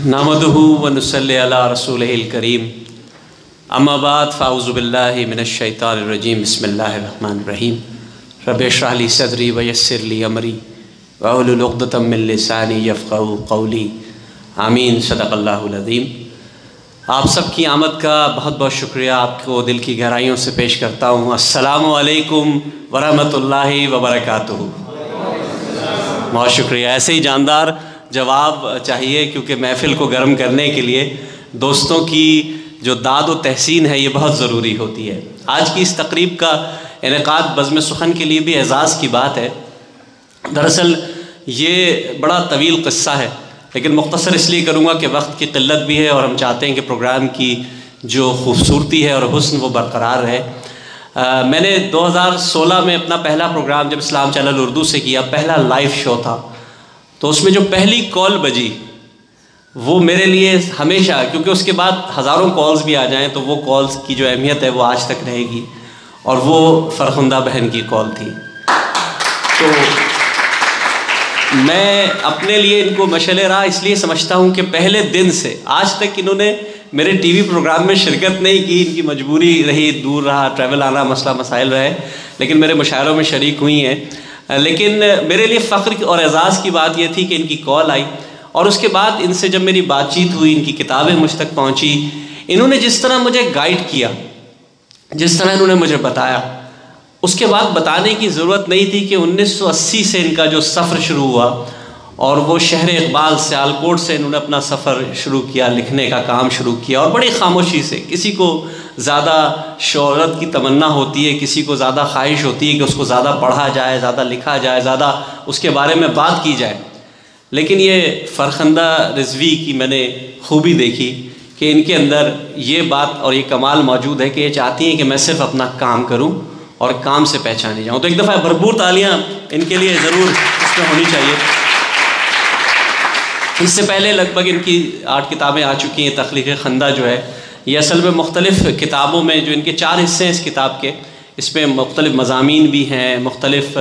नमदहू वनसल रसूल करीम अम्माबाद फ़ाउज़बिल्लिमिनशैतानरजीम बसमीम रबशराली सदरी वयसरली अमरी वहलुलुक़दतमिलसानी यफ़क़ कौली आमीन सदक़ल्लाज़ीम आप सब की आमद का बहुत बहुत शुक्रिया आपको दिल की गहराइयों से पेश करता हूँ। अस्सलामुअलैकुम वरहमतुल्लाहि वबरकातुहू। बहुत शुक्रिया। ऐसे ही जानदार जवाब चाहिए क्योंकि महफ़िल को गर्म करने के लिए दोस्तों की जो दाद व तहसीन है, ये बहुत ज़रूरी होती है। आज की इस तकरीब का इनका बज़म सुखन के लिए भी एज़ाज़ की बात है। दरअसल ये बड़ा तवील क़स्सा है, लेकिन मुख्तसर इसलिए करूँगा कि वक्त की किल्लत भी है और हम चाहते हैं कि प्रोग्राम की जो खूबसूरती है और हसन वो बरकरार रहे। मैंने 2016 में अपना पहला प्रोग्राम जब इस्लाम चैनल उर्दू से किया, पहला लाइव शो था। तो उसमें जो पहली कॉल बजी, वो मेरे लिए हमेशा, क्योंकि उसके बाद हज़ारों कॉल्स भी आ जाएँ तो वो कॉल्स की जो अहमियत है वो आज तक रहेगी, और वो फ़रखुंदा बहन की कॉल थी। तो मैं अपने लिए इनको मशले रहा इसलिए समझता हूँ कि पहले दिन से, आज तक इन्होंने मेरे टीवी प्रोग्राम में शिरकत नहीं की, इनकी मजबूरी रही, दूर रहा ट्रैवल आना मसला मसाइल रहे, लेकिन मेरे मुशायरों में शरीक हुई हैं। लेकिन मेरे लिए फ़ख्र और एज़ाज़ की बात यह थी कि इनकी कॉल आई और उसके बाद इनसे जब मेरी बातचीत हुई, इनकी किताबें मुझ तक पहुँची, इन्होंने जिस तरह मुझे गाइड किया, जिस तरह इन्होंने मुझे बताया, उसके बाद बताने की ज़रूरत नहीं थी कि 1980 से इनका जो सफ़र शुरू हुआ और वो शहर इकबाल, सियालकोट से इन्होंने अपना सफ़र शुरू किया, लिखने का काम शुरू किया और बड़ी खामोशी से किसी को ज़्यादा शहरत की तमन्ना होती है, किसी को ज़्यादा ख्वाहिश होती है कि उसको ज़्यादा पढ़ा जाए, ज़्यादा लिखा जाए, ज़्यादा उसके बारे में बात की जाए। लेकिन ये फ़रखंदा रिजवी की मैंने खूबी देखी कि इनके अंदर ये बात और ये कमाल मौजूद है कि ये चाहती हैं कि मैं सिर्फ़ अपना काम करूँ और काम से पहचाने जाऊँ। तो एक दफ़ा भरपूर तालियाँ इनके लिए ज़रूर इसमें होनी चाहिए। इससे पहले लगभग इनकी आठ किताबें आ चुकी हैं तख्लीक खंदा जो है ये असल में मुख्तलिफ़ किताबों में जो इनके चार हिस्से हैं इस किताब के, इसमें मुख्तलिफ़ मजामी भी हैं, मुख्तलिफ़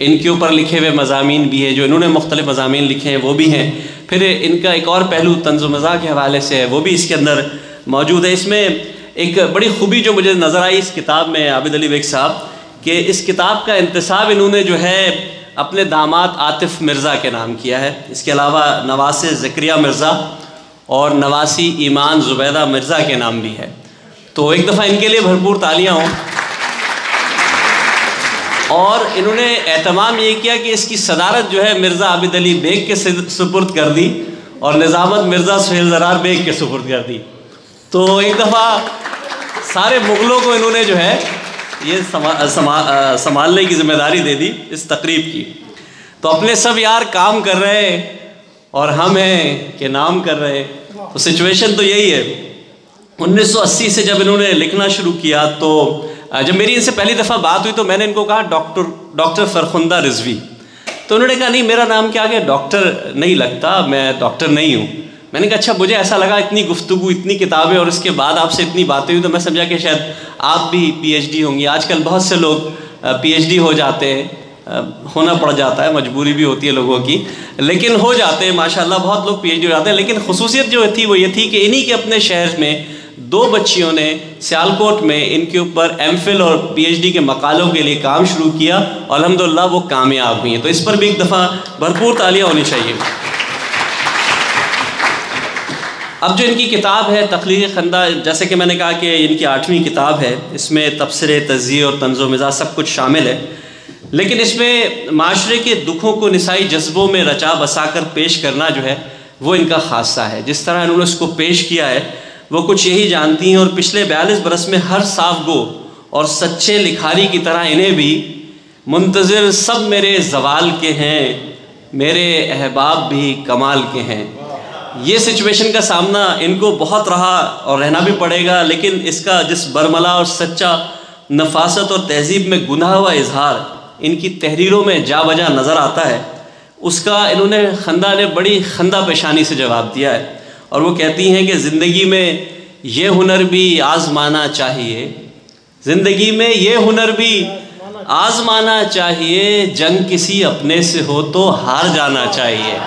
इनके ऊपर लिखे हुए मजामी भी हैं, जो इन्होंने मुख्तलिफ़ मजामी लिखे हैं, वो भी हैं। फिर इनका एक और पहलू तंज मज़ा के हवाले से है, वो भी इसके अंदर मौजूद है। इसमें एक बड़ी खूबी जो मुझे नज़र आई इस किताब में, आबिद अली बेग साहब, कि इस किताब का इंतसाब इन्होंने जो है अपने दामाद आतिफ मिर्ज़ा के नाम किया है। इसके अलावा नवास ज़क्रिया मिर्ज़ा और नवासी ईमान ज़ुबैदा मिर्ज़ा के नाम भी है। तो एक दफ़ा इनके लिए भरपूर तालियाँ हों। और इन्होंने एहतमाम ये किया कि इसकी सदारत जो है मिर्ज़ा आबिद अली बेग के सुपुर्द कर दी और निज़ामत मिर्ज़ा सुहेल ज़रार बेग के सुपुर्द कर दी। तो एक दफ़ा सारे मुग़लों को इन्होंने जो है ये संभालने की ज़िम्मेदारी दे दी इस तकरीब की। तो अपने सब यार काम कर रहे हैं। और हम हैं कि नाम कर रहे हैं। तो सिचुएशन तो यही है। 1980 से जब इन्होंने लिखना शुरू किया तो जब मेरी इनसे पहली दफ़ा बात हुई तो मैंने इनको कहा, डॉक्टर डॉक्टर फरखुंदा रिजवी। तो उन्होंने कहा, नहीं, मेरा नाम क्या आगे डॉक्टर नहीं लगता, मैं डॉक्टर नहीं हूँ। मैंने कहा अच्छा मुझे ऐसा लगा, इतनी गुफ्तु इतनी किताबें, और इसके बाद आपसे इतनी बातें हुई तो मैं समझा कि शायद आप भी पीएचडी होंगी। आजकल बहुत से लोग पीएचडी हो जाते हैं। होना पड़ जाता है, मजबूरी भी होती है लोगों की। लेकिन हो जाते हैं, माशाल्लाह, बहुत लोग पीएचडी हो जाते हैं। लेकिन खसूसियत जो थी, वो ये थी कि इन्हीं के अपने शहर में दो बच्चियों ने सियालकोट में इनके ऊपर एम और पीएचडी के मकालों के लिए काम शुरू किया और अलहमदिल्ला वो कामयाब हुई हैं। तो इस पर भी एक दफ़ा भरपूर तालियाँ होनी चाहिए। अब जो इनकी किताब है, तख्लीक खंदा, जैसे कि मैंने कहा कि इनकी आठवीं किताब है। इसमें तबसरे तजी और तंज़ो मिजाज सब कुछ शामिल है। लेकिन इसमें माशरे के दुखों को, नसाई जज्बों में रचा बसा कर पेश करना जो है, वो इनका खासा है। जिस तरह इन्होंने उसको पेश किया है, वो कुछ यही जानती हैं और पिछले बयालीस बरस में हर साफ़ गो और सच्चे लिखारी की तरह इन्हें भी मुंतज़र सब मेरे जवाल के हैं, मेरे अहबाब भी कमाल के हैं। ये सिचुएशन का सामना इनको बहुत रहा और रहना भी पड़ेगा, लेकिन इसका जिस बरमला और सच्चा नफासत और तहजीब में गुना हुआ इजहार इनकी तहरीरों में जा बजा नज़र आता है। उसका इन्होंने खंदा ने बड़ी खंदा पेशानी से जवाब दिया है। और वो कहती हैं कि ज़िंदगी में ये हुनर भी आज़माना चाहिए। ज़िंदगी में ये हुनर भी आज़माना चाहिए। जंग किसी अपने से हो तो हार जाना चाहिए।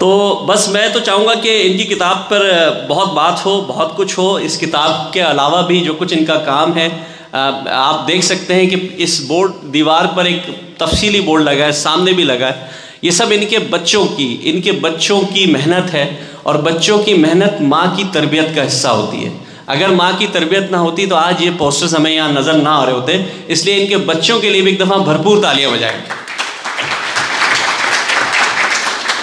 तो बस मैं तो चाहूँगा कि इनकी किताब पर बहुत बात हो, बहुत कुछ हो। इस किताब के अलावा भी जो कुछ इनका काम है आप देख सकते हैं कि इस बोर्ड, दीवार पर एक तफसीली बोर्ड लगा है, सामने भी लगा है। ये सब इनके बच्चों की, इनके बच्चों की मेहनत है और बच्चों की मेहनत माँ की तरबियत का हिस्सा होती है। अगर माँ की तरबियत ना होती तो आज ये पोस्टर्स हमें यहाँ नज़र ना आ रहे होते, इसलिए इनके बच्चों के लिए भी एक दफ़ा भरपूर तालियाँ बजाएँ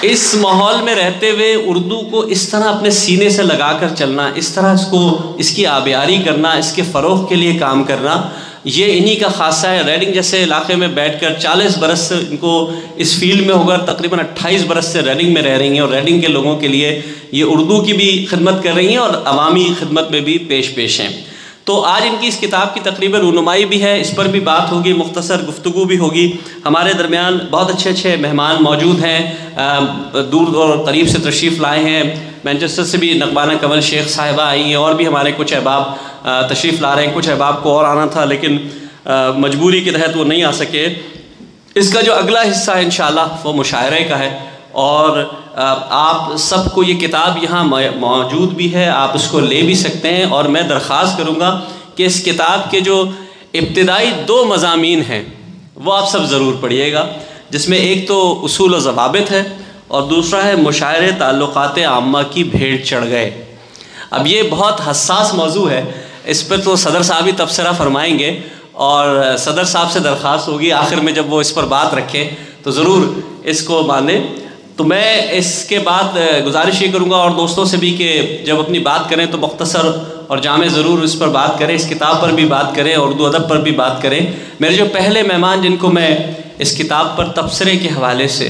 इस माहौल में रहते हुए उर्दू को इस तरह अपने सीने से लगा कर चलना, इस तरह इसको, इसकी आबियारी करना, इसके फ़रोग के लिए काम करना, ये इन्हीं का खासा है। रेडिंग जैसे इलाके में बैठकर 40 बरस से इनको इस फ़ील्ड में होकर तकरीबन 28 बरस से रेडिंग में रह रही हैं और रेडिंग के लोगों के लिए ये उर्दू की भी खिदमत कर रही हैं और अवामी खिदमत में भी पेश पेश हैं। तो आज इनकी इस किताब की तकरीबन रूनुमाई भी है, इस पर भी बात होगी, मुख्तसर गुफ्तु भी होगी। हमारे दरमियान बहुत अच्छे अच्छे मेहमान मौजूद हैं दूर और करीब से तशरीफ़ लाए हैं। मैनचेस्टर से भी नकबाना कंवल शेख साहिबा आई हैं, और भी हमारे कुछ अहबाब तशरीफ़ ला रहे हैं। कुछ अहबाब को और आना था, लेकिन मजबूरी के तहत वो नहीं आ सके। इसका जो अगला हिस्सा है इन वो मुशायरे का है। और आप सबको ये किताब यहाँ मौजूद भी है, आप उसको ले भी सकते हैं और मैं दरख्वास्त करूँगा कि इस किताब के जो इब्तदाई दो मजामी हैं, वो आप सब ज़रूर पढ़िएगा। जिसमें एक तो असूल जवाबित है और दूसरा है मुशायर ताल्लुक़ आमा की भेड़ चढ़ गए। अब ये बहुत हसास मौजू है, इस पर तो सदर साहब ही तबसरा फरमाएँगे और सदर साहब से दरख्वास्त होगी, आखिर में जब वो इस पर बात रखें तो ज़रूर इसको माने। तो मैं इसके बाद गुजारिश ये करूँगा और दोस्तों से भी कि जब अपनी बात करें तो मुख्तसर और जाम ज़रूर इस पर बात करें, इस किताब पर भी बात करें उर्दू अदब पर भी बात करें। मेरे जो पहले मेहमान जिनको मैं इस किताब पर तबसरे के हवाले से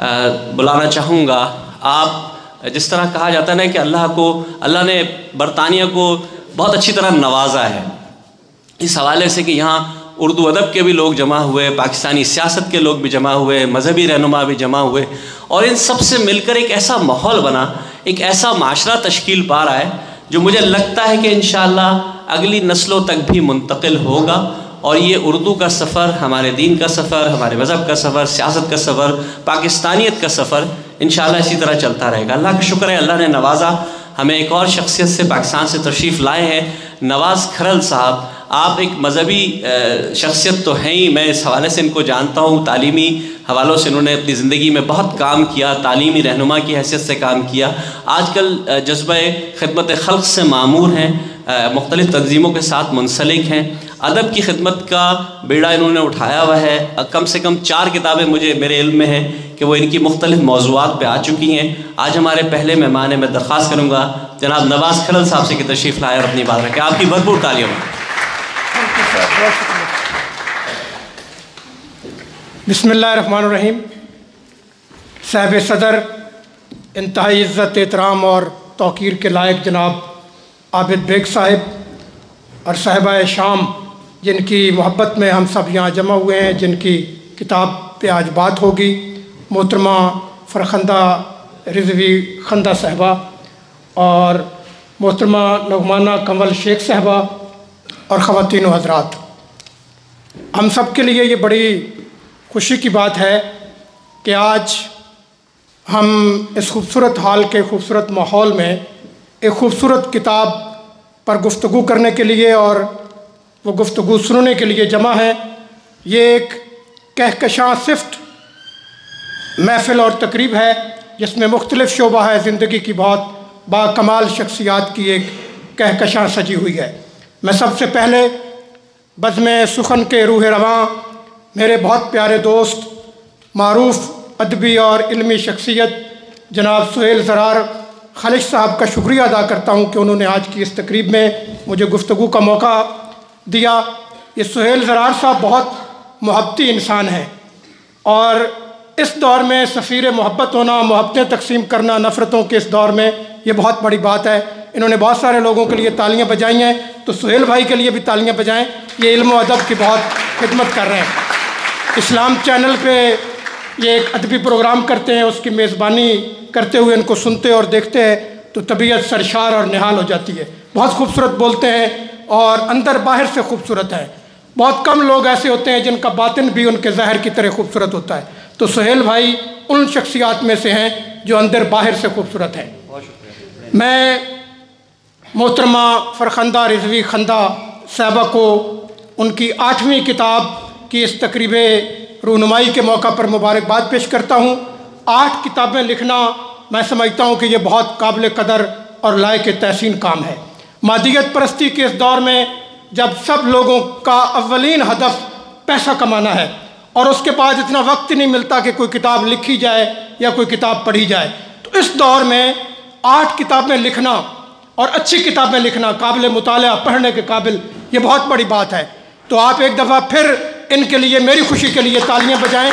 बुलाना चाहूँगा, आप, जिस तरह कहा जाता है ना कि अल्लाह को, अल्लाह ने बरतानिया को बहुत अच्छी तरह नवाजा है। इस हवाले से कि यहाँ उर्दू अदब के भी लोग जमा हुए, पाकिस्तानी सियासत के लोग भी जमा हुए, मजहबी रहनुमा भी जमा हुए, और इन सबसे मिलकर एक ऐसा माहौल बना, एक ऐसा माशरा तश्कील पा रहा है जो मुझे लगता है कि इन अगली नस्लों तक भी मुंतकिल होगा, और ये उर्दू का सफ़र, हमारे दीन का सफ़र, हमारे मज़हब का सफ़र, सियासत का सफ़र, पाकिस्तानियत का सफ़र इन इसी तरह चलता रहेगा। अल्लाह का शुक्र है, अल्लाह ने नवाजा। हमें एक और शख्सियत से पाकिस्तान से तशरीफ़ लाए हैं, नवाज़ खरल साहब। आप एक मजहबी शख्सियत तो हैं ही, मैं इस हवाले से इनको जानता हूँ, तालीमी हवालों से इन्होंने अपनी ज़िंदगी में बहुत काम किया, तालीमी रहनुमा की हैसियत से काम किया। आजकल जज्ब खदमत खल्क से मामूर हैं मुख्तलिफ़ तंजीमों के साथ मुंसलिक हैं। अदब की खिदमत का बेड़ा इन्होंने उठाया हुआ है। कम से कम चार किताबें मुझे मेरे इल्म में हैं कि वो इनकी मुख्तलिफ़ मौजूद पर आ चुकी हैं। आज हमारे पहले मेहमान मैं दरख्वास्त करूँगा। जनाब नवाज़ खलल साहब से की तशरीफ़ लाए और अपनी बात रखें। आपकी भरपूर तालियों में। बसमीम साहब सदर, इंतहाई इज़्ज़त, एहतराम और तोक़ीर के लायक जनाब आबिद बेग साहिब और साहबा शाम, जिनकी मोहब्बत में हम सब यहाँ जमा हुए हैं, जिनकी किताब पे आज बात होगी। मोहतरमा फ़रखंदा रिजवी खंदा साहबा और मोहतरमा नगमाना कंवल शेख साहबा और ख़वान हजरात। हम सब के लिए ये बड़ी खुशी की बात है कि आज हम इस खूबसूरत हाल के खूबसूरत माहौल में एक खूबसूरत किताब पर गुफ्तु करने के लिए और वो गुफ्तु सुनने के लिए जमा है। ये एक कहकशां सिफ्ट महफ़िल और तकरीब है, जिसमें मुख्तलिफ़ शोबा है। ज़िंदगी की बहुत बाकमाल शख्सियात की एक कहकशां सजी हुई है। मैं सबसे पहले बज़म सुखन के रूह रवाँ। मेरे बहुत प्यारे दोस्त, मरूफ, अदबी और इलमी शख्सियत, जनाब सुहेल ज़रार खालिश साहब का शुक्रिया अदा करता हूँ कि उन्होंने आज की इस तकरीब में मुझे गुफ्तु का मौका दिया। ये सुहेल ज़रार साहब बहुत मोहब्बती इंसान हैं और इस दौर में सफ़ीर मोहब्बत होना, मोहब्बतें तकसीम करना, नफ़रतों के इस दौर में ये बहुत बड़ी बात है। इन्होंने बहुत सारे लोगों के लिए तालियाँ बजाई हैं। तो सुहेल भाई के लिए भी तालियाँ बजाएँ। ये इल्म अदब की बहुत खिदमत कर रहे हैं। इस्लाम चैनल पे ये एक अदबी प्रोग्राम करते हैं, उसकी मेज़बानी करते हुए इनको सुनते और देखते हैं तो तबीयत सरशार और निहाल हो जाती है। बहुत खूबसूरत बोलते हैं और अंदर बाहर से खूबसूरत है। बहुत कम लोग ऐसे होते हैं जिनका बातिन भी उनके ज़ाहिर की तरह खूबसूरत होता है। तो सुहेल भाई उन शख्सियात में से हैं जो अंदर बाहर से खूबसूरत हैं। मैं मोहतरमा फ़रखंदा रिजवी खंदा साहबा को उनकी आठवीं किताब की इस तकरीब रूनुमाई के मौका पर मुबारकबाद पेश करता हूँ। आठ किताबें लिखना मैं समझता हूँ कि ये बहुत काबिल कदर और लायक तहसीन काम है। मादियत परस्ती के इस दौर में जब सब लोगों का अवलिन हदफ पैसा कमाना है और उसके बाद इतना वक्त नहीं मिलता कि कोई किताब लिखी जाए या कोई किताब पढ़ी जाए तो इस दौर में आठ किताबें लिखना और अच्छी किताबें लिखना काबिल मुताल पढ़ने के काबिल ये बहुत बड़ी बात है। तो आप एक दफ़ा फिर इनके लिए, मेरी खुशी के लिए तालियाँ बजाएँ।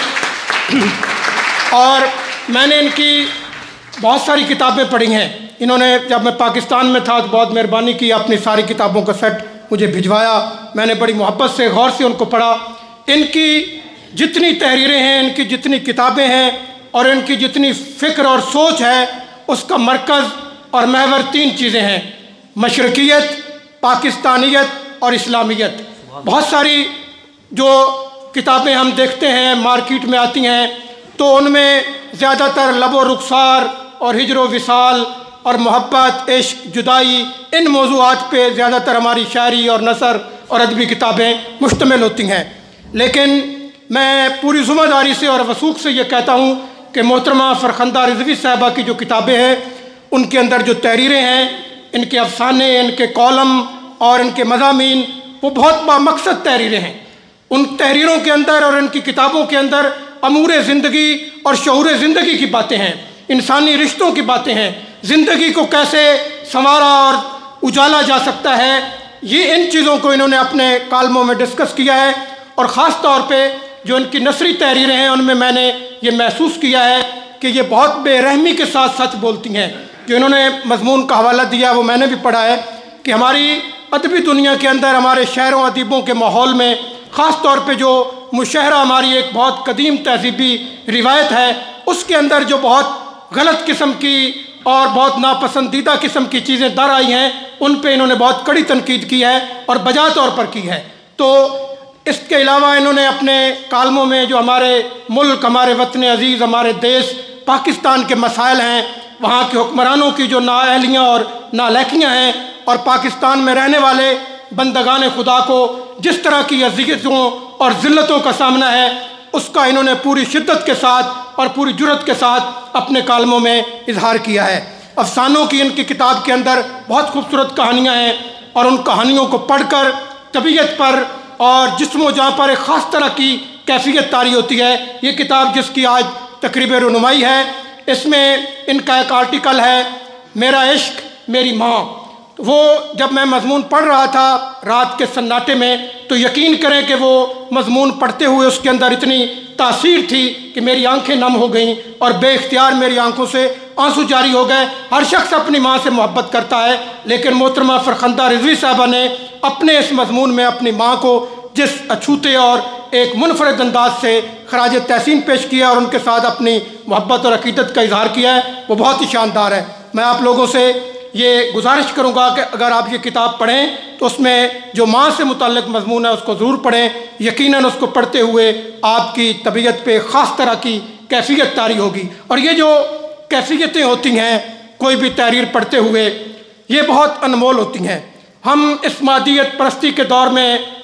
और मैंने इनकी बहुत सारी किताबें पढ़ी हैं। इन्होंने जब मैं पाकिस्तान में था तो बहुत मेहरबानी की, अपनी सारी किताबों का सेट मुझे भिजवाया। मैंने बड़ी मोहब्बत से गौर से उनको पढ़ा। इनकी जितनी तहरीरें हैं, इनकी जितनी किताबें हैं, और इनकी जितनी फ़िक्र और सोच है, उसका मरकज़ और महवर तीन चीज़ें हैं। मशरकियत, पाकिस्तानियत और इस्लामियत। बहुत सारी जो किताबें हम देखते हैं, मार्केट में आती हैं तो उनमें ज़्यादातर लबो रुखसार और हिजर विसाल और मोहब्बत, इश्क, जुदाई, इन मौजूद पर ज़्यादातर हमारी शायरी और नसर और अदबी किताबें मुश्तमिल होती हैं। लेकिन मैं पूरी ज़िम्मेदारी से और वसूख से ये कहता हूँ कि मोहतरमा फ़रखंदा रिजवी साहबा की जो किताबें हैं, उनके अंदर जो तहरीरें हैं, इनके अफसाने, इनके कॉलम और इनके मजामी वो बहुत बामकसद तहरीरें हैं। उन तहरीरों के अंदर और इनकी किताबों के अंदर अमूर ज़िंदगी और शूर ज़िंदगी की बातें हैं, इंसानी रिश्तों की बातें हैं। ज़िंदगी को कैसे संवारा और उजाला जा सकता है, ये इन चीज़ों को इन्होंने अपने कालमों में डिस्कस किया है और ख़ास तौर पे जो इनकी नसरी तहरीरें हैं, उनमें मैंने ये महसूस किया है कि ये बहुत बेरहमी के साथ सच बोलती हैं। जो इन्होंने मजमून का हवाला दिया, वो मैंने भी पढ़ा है। कि हमारी अदबी दुनिया के अंदर, हमारे शहरों, अदीबों के माहौल में ख़ास तौर पे जो मुशहरा हमारी एक बहुत कदीम तहजीबी रिवायत है, उसके अंदर जो बहुत गलत किस्म की और बहुत नापसंदीदा किस्म की चीज़ें दर आई हैं, उन पर इन्होंने बहुत कड़ी तनकीद की है और बजा तौर पर की है। तो इसके अलावा इन्होंने अपने कालमों में जो हमारे मुल्क, हमारे वतन अज़ीज़, हमारे देश, पाकिस्तान के मसाइल हैं वहाँ के हुक्मरानों की जो नाअहलियाँ और नालैकियाँ हैं और पाकिस्तान में रहने वाले बंदगान खुदा को जिस तरह की अजीतों और ज़िल्लतों का सामना है, उसका इन्होंने पूरी शिद्दत के साथ और पूरी जुरत के साथ अपने कालमों में इजहार किया है। अफसानों की इनकी किताब के अंदर बहुत खूबसूरत कहानियाँ हैं और उन कहानियों को पढ़कर, तबीयत पर और जिसमो जहाँ पर एक ख़ास तरह की कैफियत तारी होती है, ये किताब जिसकी आज तकरीब रनुमाई है इसमें इनका एक आर्टिकल है, मेरा इश्क, मेरी माँ। वो जब मैं मजमून पढ़ रहा था रात के सन्नाटे में तो यकीन करें कि वो मजमून पढ़ते हुए उसके अंदर इतनी तासीर थी कि मेरी आँखें नम हो गईं और बेख्तियार मेरी आँखों से आँसू जारी हो गए। हर शख्स अपनी माँ से मोहब्बत करता है, लेकिन मोहतरमा फ़रखंदा रिजवी साहबा ने अपने इस मजमून में अपनी माँ को जिस अछूते और एक मुनफरद अंदाज से खराज तहसीन पेश किया और उनके साथ अपनी मोहब्बत और अकीदत का इजहार किया है, वो बहुत ही शानदार है। मैं आप लोगों से ये गुजारिश करूँगा कि अगर आप ये किताब पढ़ें तो उसमें जो माँ से मुतल मजमून है, उसको ज़रूर पढ़ें। यकीन उसको पढ़ते हुए आपकी तबीयत पर ख़ास तरह की कैफियत तारी होगी। और ये जो कैफियतें होती हैं, कोई भी तहरीर पढ़ते हुए, ये बहुत अनमोल होती हैं। हम इस मादियत परस्ती के दौर में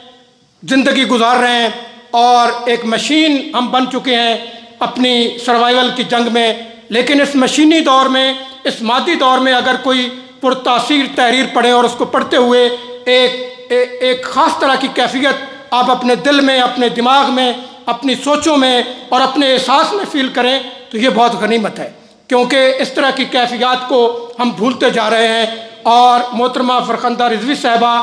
ज़िंदगी गुजार रहे हैं और एक मशीन हम बन चुके हैं अपनी सर्वाइवल की जंग में। लेकिन इस मशीनी दौर में इस मादी दौर में अगर कोई पुरतासीर तहरीर पढ़े और उसको पढ़ते हुए एक ए, एक ख़ास तरह की कैफियत आप अपने दिल में अपने दिमाग में अपनी सोचों में और अपने एहसास में फील करें तो ये बहुत गनीमत है। क्योंकि इस तरह की कैफियत को हम भूलते जा रहे हैं। और मोहतरमा फ़रखंदा रिजवी साहबा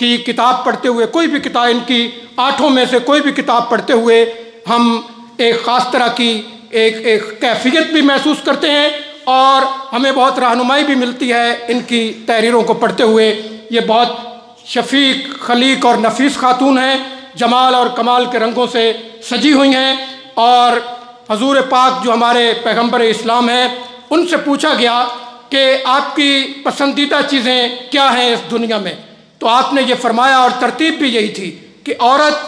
की किताब पढ़ते हुए, कोई भी किताब, इनकी आठों में से कोई भी किताब पढ़ते हुए हम एक ख़ास तरह की एक एक कैफियत भी महसूस करते हैं और हमें बहुत रहनुमाई भी मिलती है इनकी तहरीरों को पढ़ते हुए। ये बहुत शफीक, खलीक और नफीस खातून हैं, जमाल और कमाल के रंगों से सजी हुई हैं और हजूर पाक जो हमारे पैगंबर इस्लाम हैं, उनसे पूछा गया कि आपकी पसंदीदा चीज़ें क्या हैं इस दुनिया में? तो आपने ये फरमाया और तरतीब भी यही थी कि औरत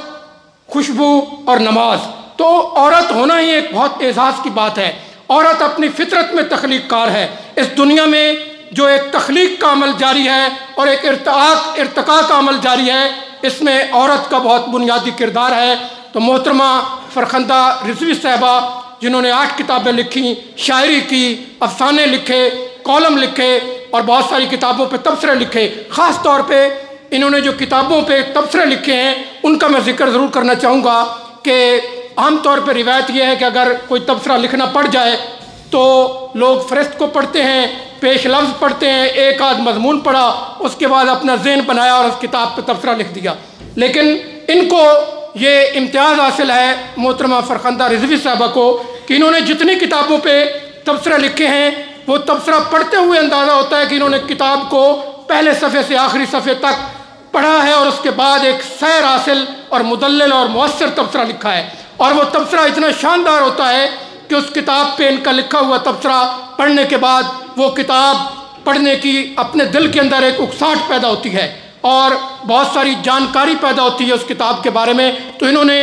खुशबू और नमाज़। तो औरत होना ही एक बहुत एजाज़ की बात है। औरत अपनी फितरत में तख्लीक कार है। इस दुनिया में जो एक तख्लीक का अमल जारी है और एक इरतका का अमल जारी है, इसमें औरत का बहुत बुनियादी किरदार है। तो मोहतरमा फ़रखंदा रिजवी साहबा, जिन्होंने आठ किताबें लिखी, शायरी की, अफसाने लिखे कॉलम लिखे और बहुत सारी किताबों पे तबसरे लिखे। ख़ास तौर पे इन्होंने जो किताबों पे तबसरे लिखे हैं, उनका मैं ज़िक्र ज़रूर करना चाहूँगा कि आम तौर पर रिवायत यह है कि अगर कोई तबसरा लिखना पड़ जाए तो लोग फ़रस्त को पढ़ते हैं, पेश लफ्ज़ पढ़ते हैं, एक आध मजमून पढ़ा, उसके बाद अपना जहन बनाया और उस किताब पर तबसरा लिख दिया। लेकिन इनको ये इम्तियाज़ हासिल है मोहतरमा फ़रखंदा रिजवी साहबा को कि इन्होंने जितनी किताबों पर तबसरा लिखे हैं वो तबसरा पढ़ते हुए अंदाज़ा होता है कि इन्होंने किताब को पहले सफ़े से आखिरी सफ़े तक पढ़ा है और उसके बाद एक सैर हासिल और मुदल और मौसर तबसरा लिखा है। और वो तबसरा इतना शानदार होता है कि उस किताब पे इनका लिखा हुआ तबसरा पढ़ने के बाद वो किताब पढ़ने की अपने दिल के अंदर एक उकसाहट पैदा होती है और बहुत सारी जानकारी पैदा होती है उस किताब के बारे में। तो इन्होंने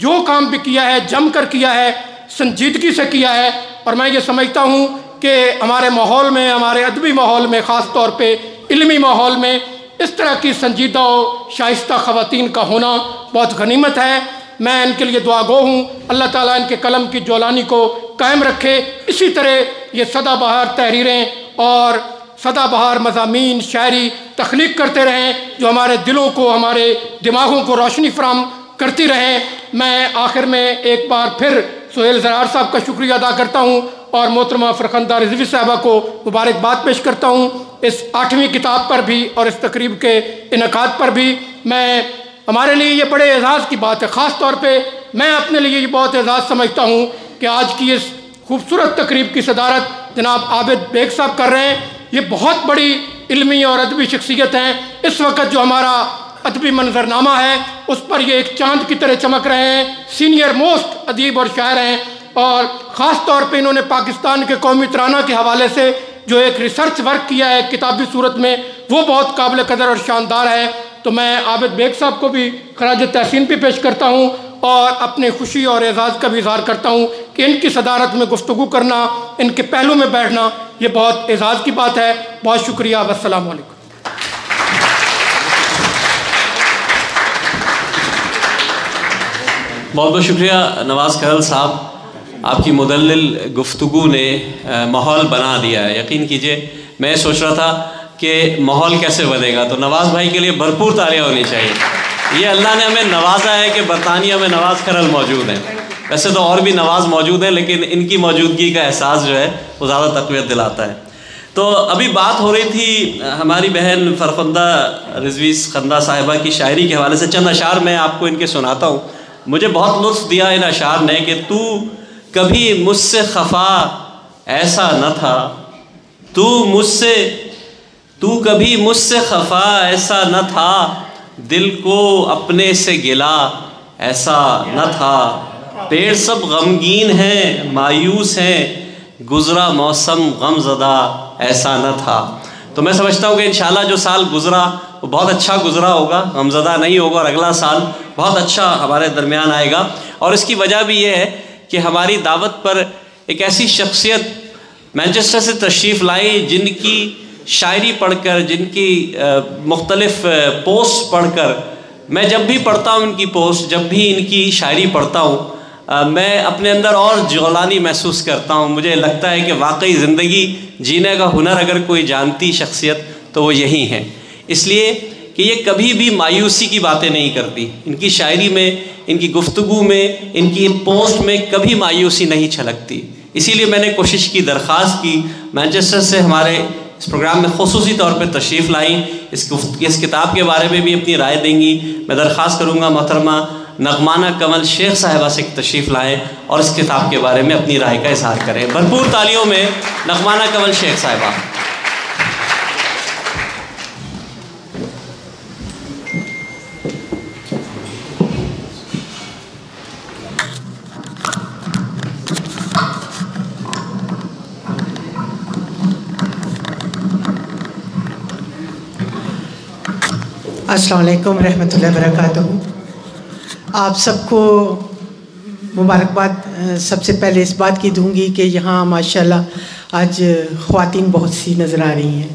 जो काम भी किया है, जम कर किया है, संजीदगी से किया है। और मैं ये समझता हूँ कि हमारे माहौल में, हमारे अदबी माहौल में, ख़ास तौर पर इलमी माहौल में इस तरह की संजीदा और शाइस्ता ख़वान का होना बहुत गनीमत है। मैं इनके लिए दुआ गो हूँ। अल्लाह ताला इनके कलम की जोलानी को कायम रखे। इसी तरह ये सदाबहार तहरीरें और सदाबहार मजामी शायरी, तख्लीक करते रहें, जो हमारे दिलों को, हमारे दिमागों को रोशनी फ्राहम करती रहें। मैं आखिर में एक बार फिर सोहेल जरार साहब का शुक्रिया अदा करता हूँ। और मोहतरमा फ़रखंदा रिजवी साहबा को मुबारकबाद पेश करता हूँ। इस आठवीं किताब पर भी और इस तकरीब के इनका पर भी मैं, हमारे लिए ये बड़े एजाज़ की बात है। ख़ास तौर पर मैं अपने लिए ये बहुत एजाज़ समझता हूँ कि आज की इस खूबसूरत तकरीब की सदारत जनाब आबिद बेग साहब कर रहे हैं। ये बहुत बड़ी इलमी और अदबी शख्सियत हैं। इस वक्त जो हमारा अदबी मंजरनामा है, उस पर ये एक चाँद की तरह चमक रहे हैं। सीनियर मोस्ट अदीब और शायर हैं। और ख़ास तौर पे इन्होंने पाकिस्तान के कौमी तराना के हवाले से जो एक रिसर्च वर्क किया है किताबी सूरत में, वो बहुत काबिल कदर और शानदार है। तो मैं आबिद बेग साहब को भी खराज तहसीन भी पेश करता हूँ और अपनी खुशी और एजाज़ का भी इजहार करता हूँ कि इनकी सदारत में गुफ्तु करना, इनके पहलू में बैठना, ये बहुत एजाज़ की बात है। बहुत शुक्रिया। वसलम बहुत बहुत शुक्रिया नवाज़ करल साहब। आपकी मुदल गुफ्तु ने माहौल बना दिया है। यकीन कीजिए, मैं सोच रहा था कि माहौल कैसे बनेगा तो नवाज़ भाई के लिए भरपूर तालियाँ होनी चाहिए। ये अल्लाह ने हमें नवाजा है कि बरतानिया में नवाज़ खरल मौजूद हैं। वैसे तो और भी नवाज़ मौजूद हैं, लेकिन इनकी मौजूदगी का एहसास जो है, वो ज़्यादा तकवीत दिलाता है। तो अभी बात हो रही थी हमारी बहन फ़रखंदा रिजवी खंदा साहिबा की शायरी के हवाले से। चंद अशार मैं आपको इनके सुनाता हूँ। मुझे बहुत लुत्फ दिया इन अशार ने कि तू कभी मुझसे खफा ऐसा न था। तू मुझसे, तू कभी मुझसे खफा ऐसा न था। दिल को अपने से गिला ऐसा न था। पेड़ सब गमगीन हैं, मायूस हैं, गुज़रा मौसम गमज़दा ऐसा न था। तो मैं समझता हूँ कि इन जो साल गुज़रा, वो बहुत अच्छा गुज़रा होगा, गमज़दा नहीं होगा, और अगला साल बहुत अच्छा हमारे दरमियान आएगा। और इसकी वजह भी ये है कि हमारी दावत पर एक ऐसी शख्सियत मैनचेस्टर से तशरीफ़ लाई, जिनकी शायरी पढ़कर, जिनकी मुख्तलफ़ पोस्ट पढ़कर, मैं जब भी पढ़ता हूँ इनकी पोस्ट, जब भी इनकी शायरी पढ़ता हूँ मैं अपने अंदर और जौलानी महसूस करता हूँ। मुझे लगता है कि वाकई ज़िंदगी जीने का हुनर अगर कोई जानती शख्सियत तो वो यही है। इसलिए कि ये कभी भी मायूसी की बातें नहीं करती। इनकी शायरी में, इनकी गुफ्तु में, इनकी पोस्ट में कभी मायूसी नहीं छलकती। इसीलिए मैंने कोशिश की दरख्वास्त की। मैनचेस्टर से हमारे इस प्रोग्राम में खसूस तौर पर तशरीफ़ लाई। इस इस किताब के बारे में भी अपनी राय देंगी। मैं दरख्वास्त करूँगा, मोहतरमा नगमाना कमल शेख साहिबा से तशरीफ़ लाएँ और इस किताब के बारे में अपनी राय का इजहार करें। भरपूर तालियों में नगमाना कमल शेख साहिबा। अस्सलाम वालेकुम, रहमतुल्लाहि वरकatuh आप सबको मुबारकबाद सबसे पहले इस बात की दूँगी कि यहाँ माशाल्लाह आज ख़वातीन बहुत सी नज़र आ रही हैं।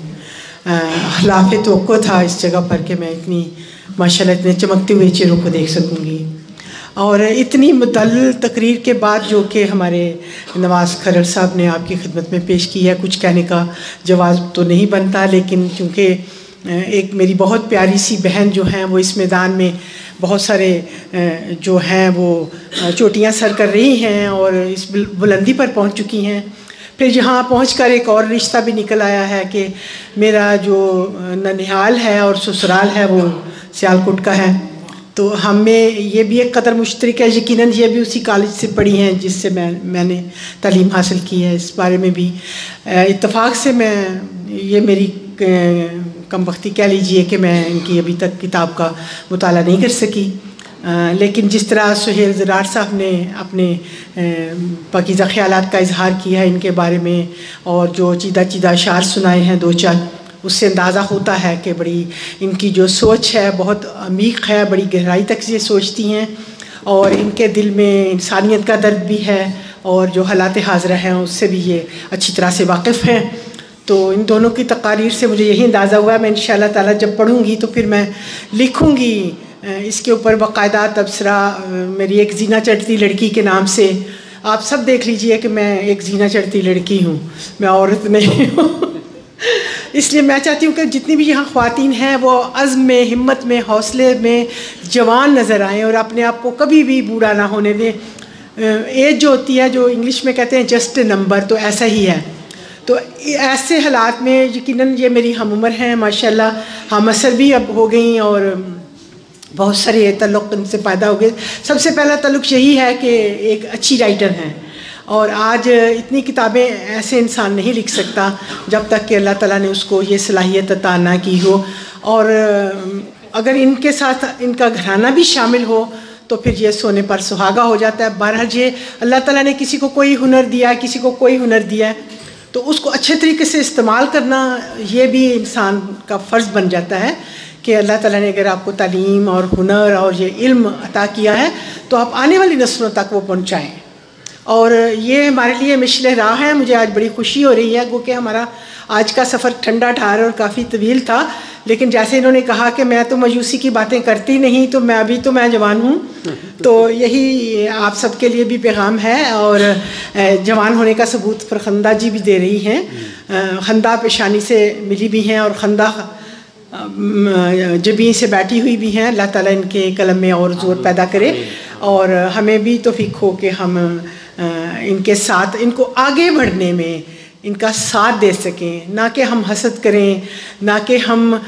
खिलाफ तो था इस जगह पर कि मैं इतनी, माशाल्लाह इतने चमकते हुए चेहरों को देख सकूँगी। और इतनी मुतल तकरीर के बाद जो कि हमारे नवाज़ खरड़ साहब ने आपकी खिदमत में पेश की है, कुछ कहने का जवाब तो नहीं बनता, लेकिन चूँकि एक मेरी बहुत प्यारी सी बहन जो हैं, वो इस मैदान में बहुत सारे जो हैं, वो चोटियाँ सर कर रही हैं और इस बुलंदी पर पहुँच चुकी हैं। फिर यहाँ पहुँच कर एक और रिश्ता भी निकल आया है कि मेरा जो ननिहाल है और ससुराल है, वो सियालकोट का है। तो हमें ये भी एक कदर मुश्तरक है यकीन ये भी उसी कॉलेज से पढ़ी हैं जिससे मैं, मैंने तालीम हासिल की है। इस बारे में भी इतफ़ाक़ से मैं, ये मेरी कम वक्ती कह लीजिए कि मैं इनकी अभी तक किताब का मुताला नहीं कर सकी। आ, लेकिन जिस तरह सुहेल ज़रार साहब ने अपने पकीज़ा ख्याल का इजहार किया है इनके बारे में और जो चीदा चीदा अशार सुनाए हैं दो चार उससे अंदाज़ा होता है कि बड़ी इनकी जो सोच है बहुत अमीक है बड़ी गहराई तक ये सोचती हैं और इनके दिल में इंसानियत का दर्द भी है और जो हालात हाजरा हैं उससे भी ये अच्छी तरह से वाकिफ़ हैं। तो इन दोनों की तकारीर से मुझे यही अंदाज़ा हुआ, मैं इन ताला जब पढ़ूँगी तो फिर मैं लिखूँगी। इसके ऊपर बाकायदा तबसरा मेरी एक जीना चढ़ती लड़की के नाम से। आप सब देख लीजिए कि मैं एक जीना चढ़ती लड़की हूँ, मैं औरत नहीं हूँ। इसलिए मैं चाहती हूँ कि जितनी भी यहाँ ख़वान हैं, वो अज़म में, हिम्मत में, हौसले में जवान नज़र आएँ और अपने आप को कभी भी बूढ़ा ना होने दें। एज जो होती है, जो इंग्लिश में कहते हैं जस्ट नंबर तो ऐसा ही है। तो ऐसे हालात में यकीनन ये मेरी हम उम्र हैं, माशाल्लाह। हम असर भी अब हो गई और बहुत सारे तल्लुक़ इनसे पैदा हो गए। सबसे पहला तल्लुक़ यही है कि एक अच्छी राइटर हैं और आज इतनी किताबें ऐसे इंसान नहीं लिख सकता जब तक कि अल्लाह ताला ने उसको ये सलाहियत अता ना की हो। और अगर इनके साथ इनका घराना भी शामिल हो तो फिर ये सोने पर सुहागा हो जाता है। बहरहाल ये अल्लाह ताला ने किसी को कोई हुनर दिया है किसी को कोई हुनर दिया है। तो उसको अच्छे तरीके से इस्तेमाल करना, ये भी इंसान का फ़र्ज़ बन जाता है कि अल्लाह ताला ने अगर आपको तालीम और हुनर और ये इल्म अता किया है तो आप आने वाली नस्लों तक वो पहुँचाएँ। और ये हमारे लिए मिशल राह है, मुझे आज बड़ी खुशी हो रही है, क्योंकि हमारा आज का सफ़र ठंडा ठार और काफ़ी तवील था। लेकिन जैसे इन्होंने कहा कि मैं तो मायूसी की बातें करती नहीं तो मैं अभी तो मैं जवान हूँ। तो यही आप सबके लिए भी पैगाम है और जवान होने का सबूत फरखंदा जी भी दे रही हैं। खंदा पेशानी से मिली भी हैं और खंदा जबी से बैठी हुई भी हैं। अल्लाह ताला इनके कलम में और ज़ोर पैदा करे और हमें भी तो हो कि हम इनके साथ इनको आगे बढ़ने में इनका साथ दे सकें ना कि हम हसद करें ना कि हम आ,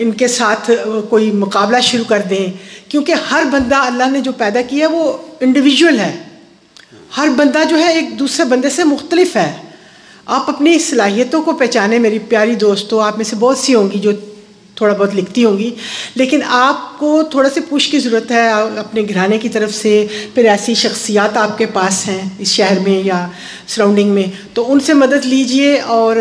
इनके साथ कोई मुकाबला शुरू कर दें। क्योंकि हर बंदा अल्लाह ने जो पैदा किया वो इंडिविजुअल है। हर बंदा जो है एक दूसरे बंदे से मुख्तलिफ़ है। आप अपनी सलाहियतों को पहचानें मेरी प्यारी दोस्तों आप में से बहुत सी होंगी जो थोड़ा बहुत लिखती होंगी। लेकिन आपको थोड़ा से पुश की ज़रूरत है, अपने घराने की तरफ़ से, फिर ऐसी शख्सियात आपके पास हैं इस शहर में या सराउंडिंग में तो उनसे मदद लीजिए और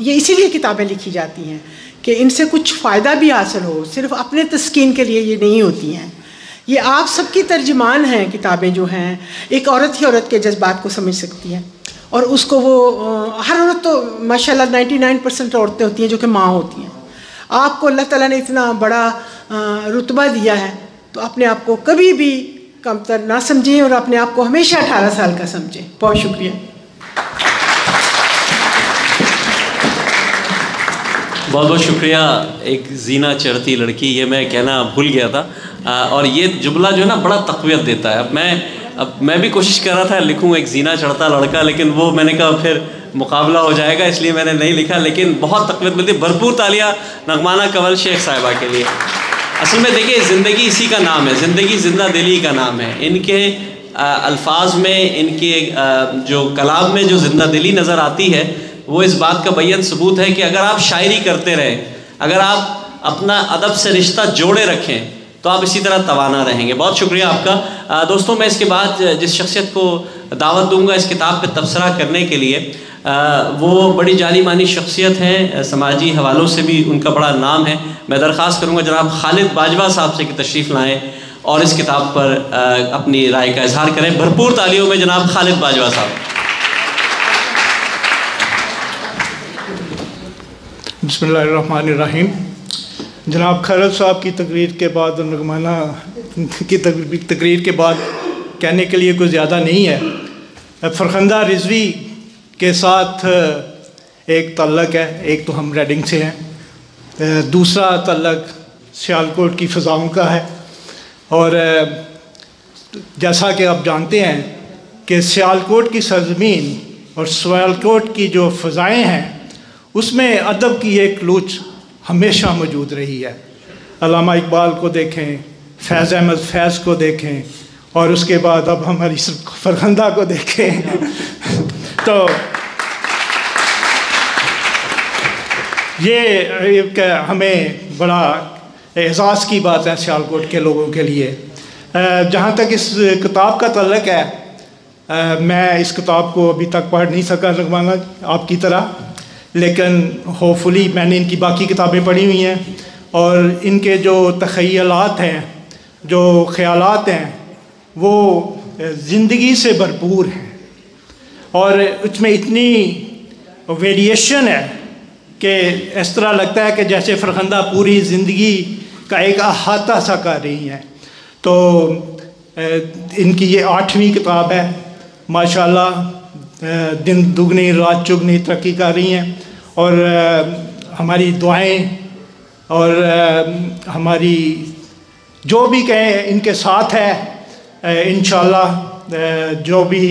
ये इसीलिए किताबें लिखी जाती हैं कि इनसे कुछ फ़ायदा भी हासिल हो, सिर्फ़ अपने तस्किन के लिए ये नहीं होती हैं। ये आप सबकी तर्जमान हैं, किताबें जो हैं, एक औरत ही औरत के जज्बात को समझ सकती है। और उसको वो हर औरत तो माशाल्लाह 99 परसेंट औरतें होती हैं जो कि माँ होती हैं। आपको अल्लाह ताला ने इतना बड़ा रुतबा दिया है तो अपने आप को कभी भी कमतर ना समझें और अपने आप को हमेशा अठारह साल का समझें। बहुत शुक्रिया। बहुत बहुत शुक्रिया। एक जीना चढ़ती लड़की ये मैं कहना भूल गया था। आ, और ये जुमला जो है ना बड़ा तकवीत देता है। अब मैं अब मैं भी कोशिश कर रहा था लिखूँ एक जीना चढ़ता लड़का लेकिन वो मैंने कहा फिर मुकाबला हो जाएगा, इसलिए मैंने नहीं लिखा, लेकिन बहुत तकवीत मिलती। भरपूर तालियाँ नगमाना कंवल शेख साहिबा के लिए। असल में देखिए, ज़िंदगी इसी का नाम है, ज़िंदगी ज़िंदा दिली का नाम है। इनके अल्फाज में, इनके जो कलाम में जो ज़िंदा दिली नज़र आती है, वो इस बात का बैन सबूत है कि अगर आप शायरी करते रहें, अगर आप अपना अदब से रिश्ता जोड़े रखें तो आप इसी तरह तवाना रहेंगे। बहुत शुक्रिया आपका। दोस्तों, मैं इसके बाद, जिस शख्सियत को दावत दूँगा इस किताब पर तबसरा करने के लिए। वो बड़ी जानी मानी शख्सियत हैं समाजी हवालों से भी उनका बड़ा नाम है। मैं दरख्वास्त करूँगा, जनाब खालिद बाजवा साहब से कि तशरीफ़ लाएँ और इस किताब पर अपनी राय का इजहार करें। भरपूर तालियों में जनाब खालिद बाजवा साहब। बसमीम जनाब खरल साहब की तकरीर के बाद नगमाना की तकरीर के बाद कहने के लिए कुछ ज़्यादा नहीं है। फ़रखंदा रिजवी के साथ एक तल्लक है। एक तो हम रेडिंग से हैं। दूसरा तल्लक सियालकोट की फ़जाओं का है। और जैसा कि आप जानते हैं कि सियालकोट की सरजमीन और सियालकोट की जो फ़जाएँ हैं, उसमें अदब की एक लूच हमेशा मौजूद रही है। अलामा इकबाल को देखें, फैज़ अहमद फैज़ को देखें और उसके बाद अब हमारी फरखंदा को देखें। तो ये एक हमें बड़ा एहसास की बात है सियालकोट के लोगों के लिए। जहाँ तक इस किताब का तल्लक है मैं इस किताब को अभी तक पढ़ नहीं सका रखवाना आपकी तरह। लेकिन होपफुली मैंने इनकी बाकी किताबें पढ़ी हुई हैं। और इनके जो तखयलात हैं, जो ख्यालात हैं वो ज़िंदगी से भरपूर हैं। और उसमें इतनी वेरिएशन है कि इस तरह लगता है कि जैसे फ़रखंदा पूरी ज़िंदगी का एक अहाता सा कर रही हैं। तो इनकी ये आठवीं किताब है। माशाल्लाह दिन दुगनी, रात चुगनी तरक्की कर रही हैं। और हमारी दुआएँ और हमारी जो भी कहें इनके साथ है। इन जो भी,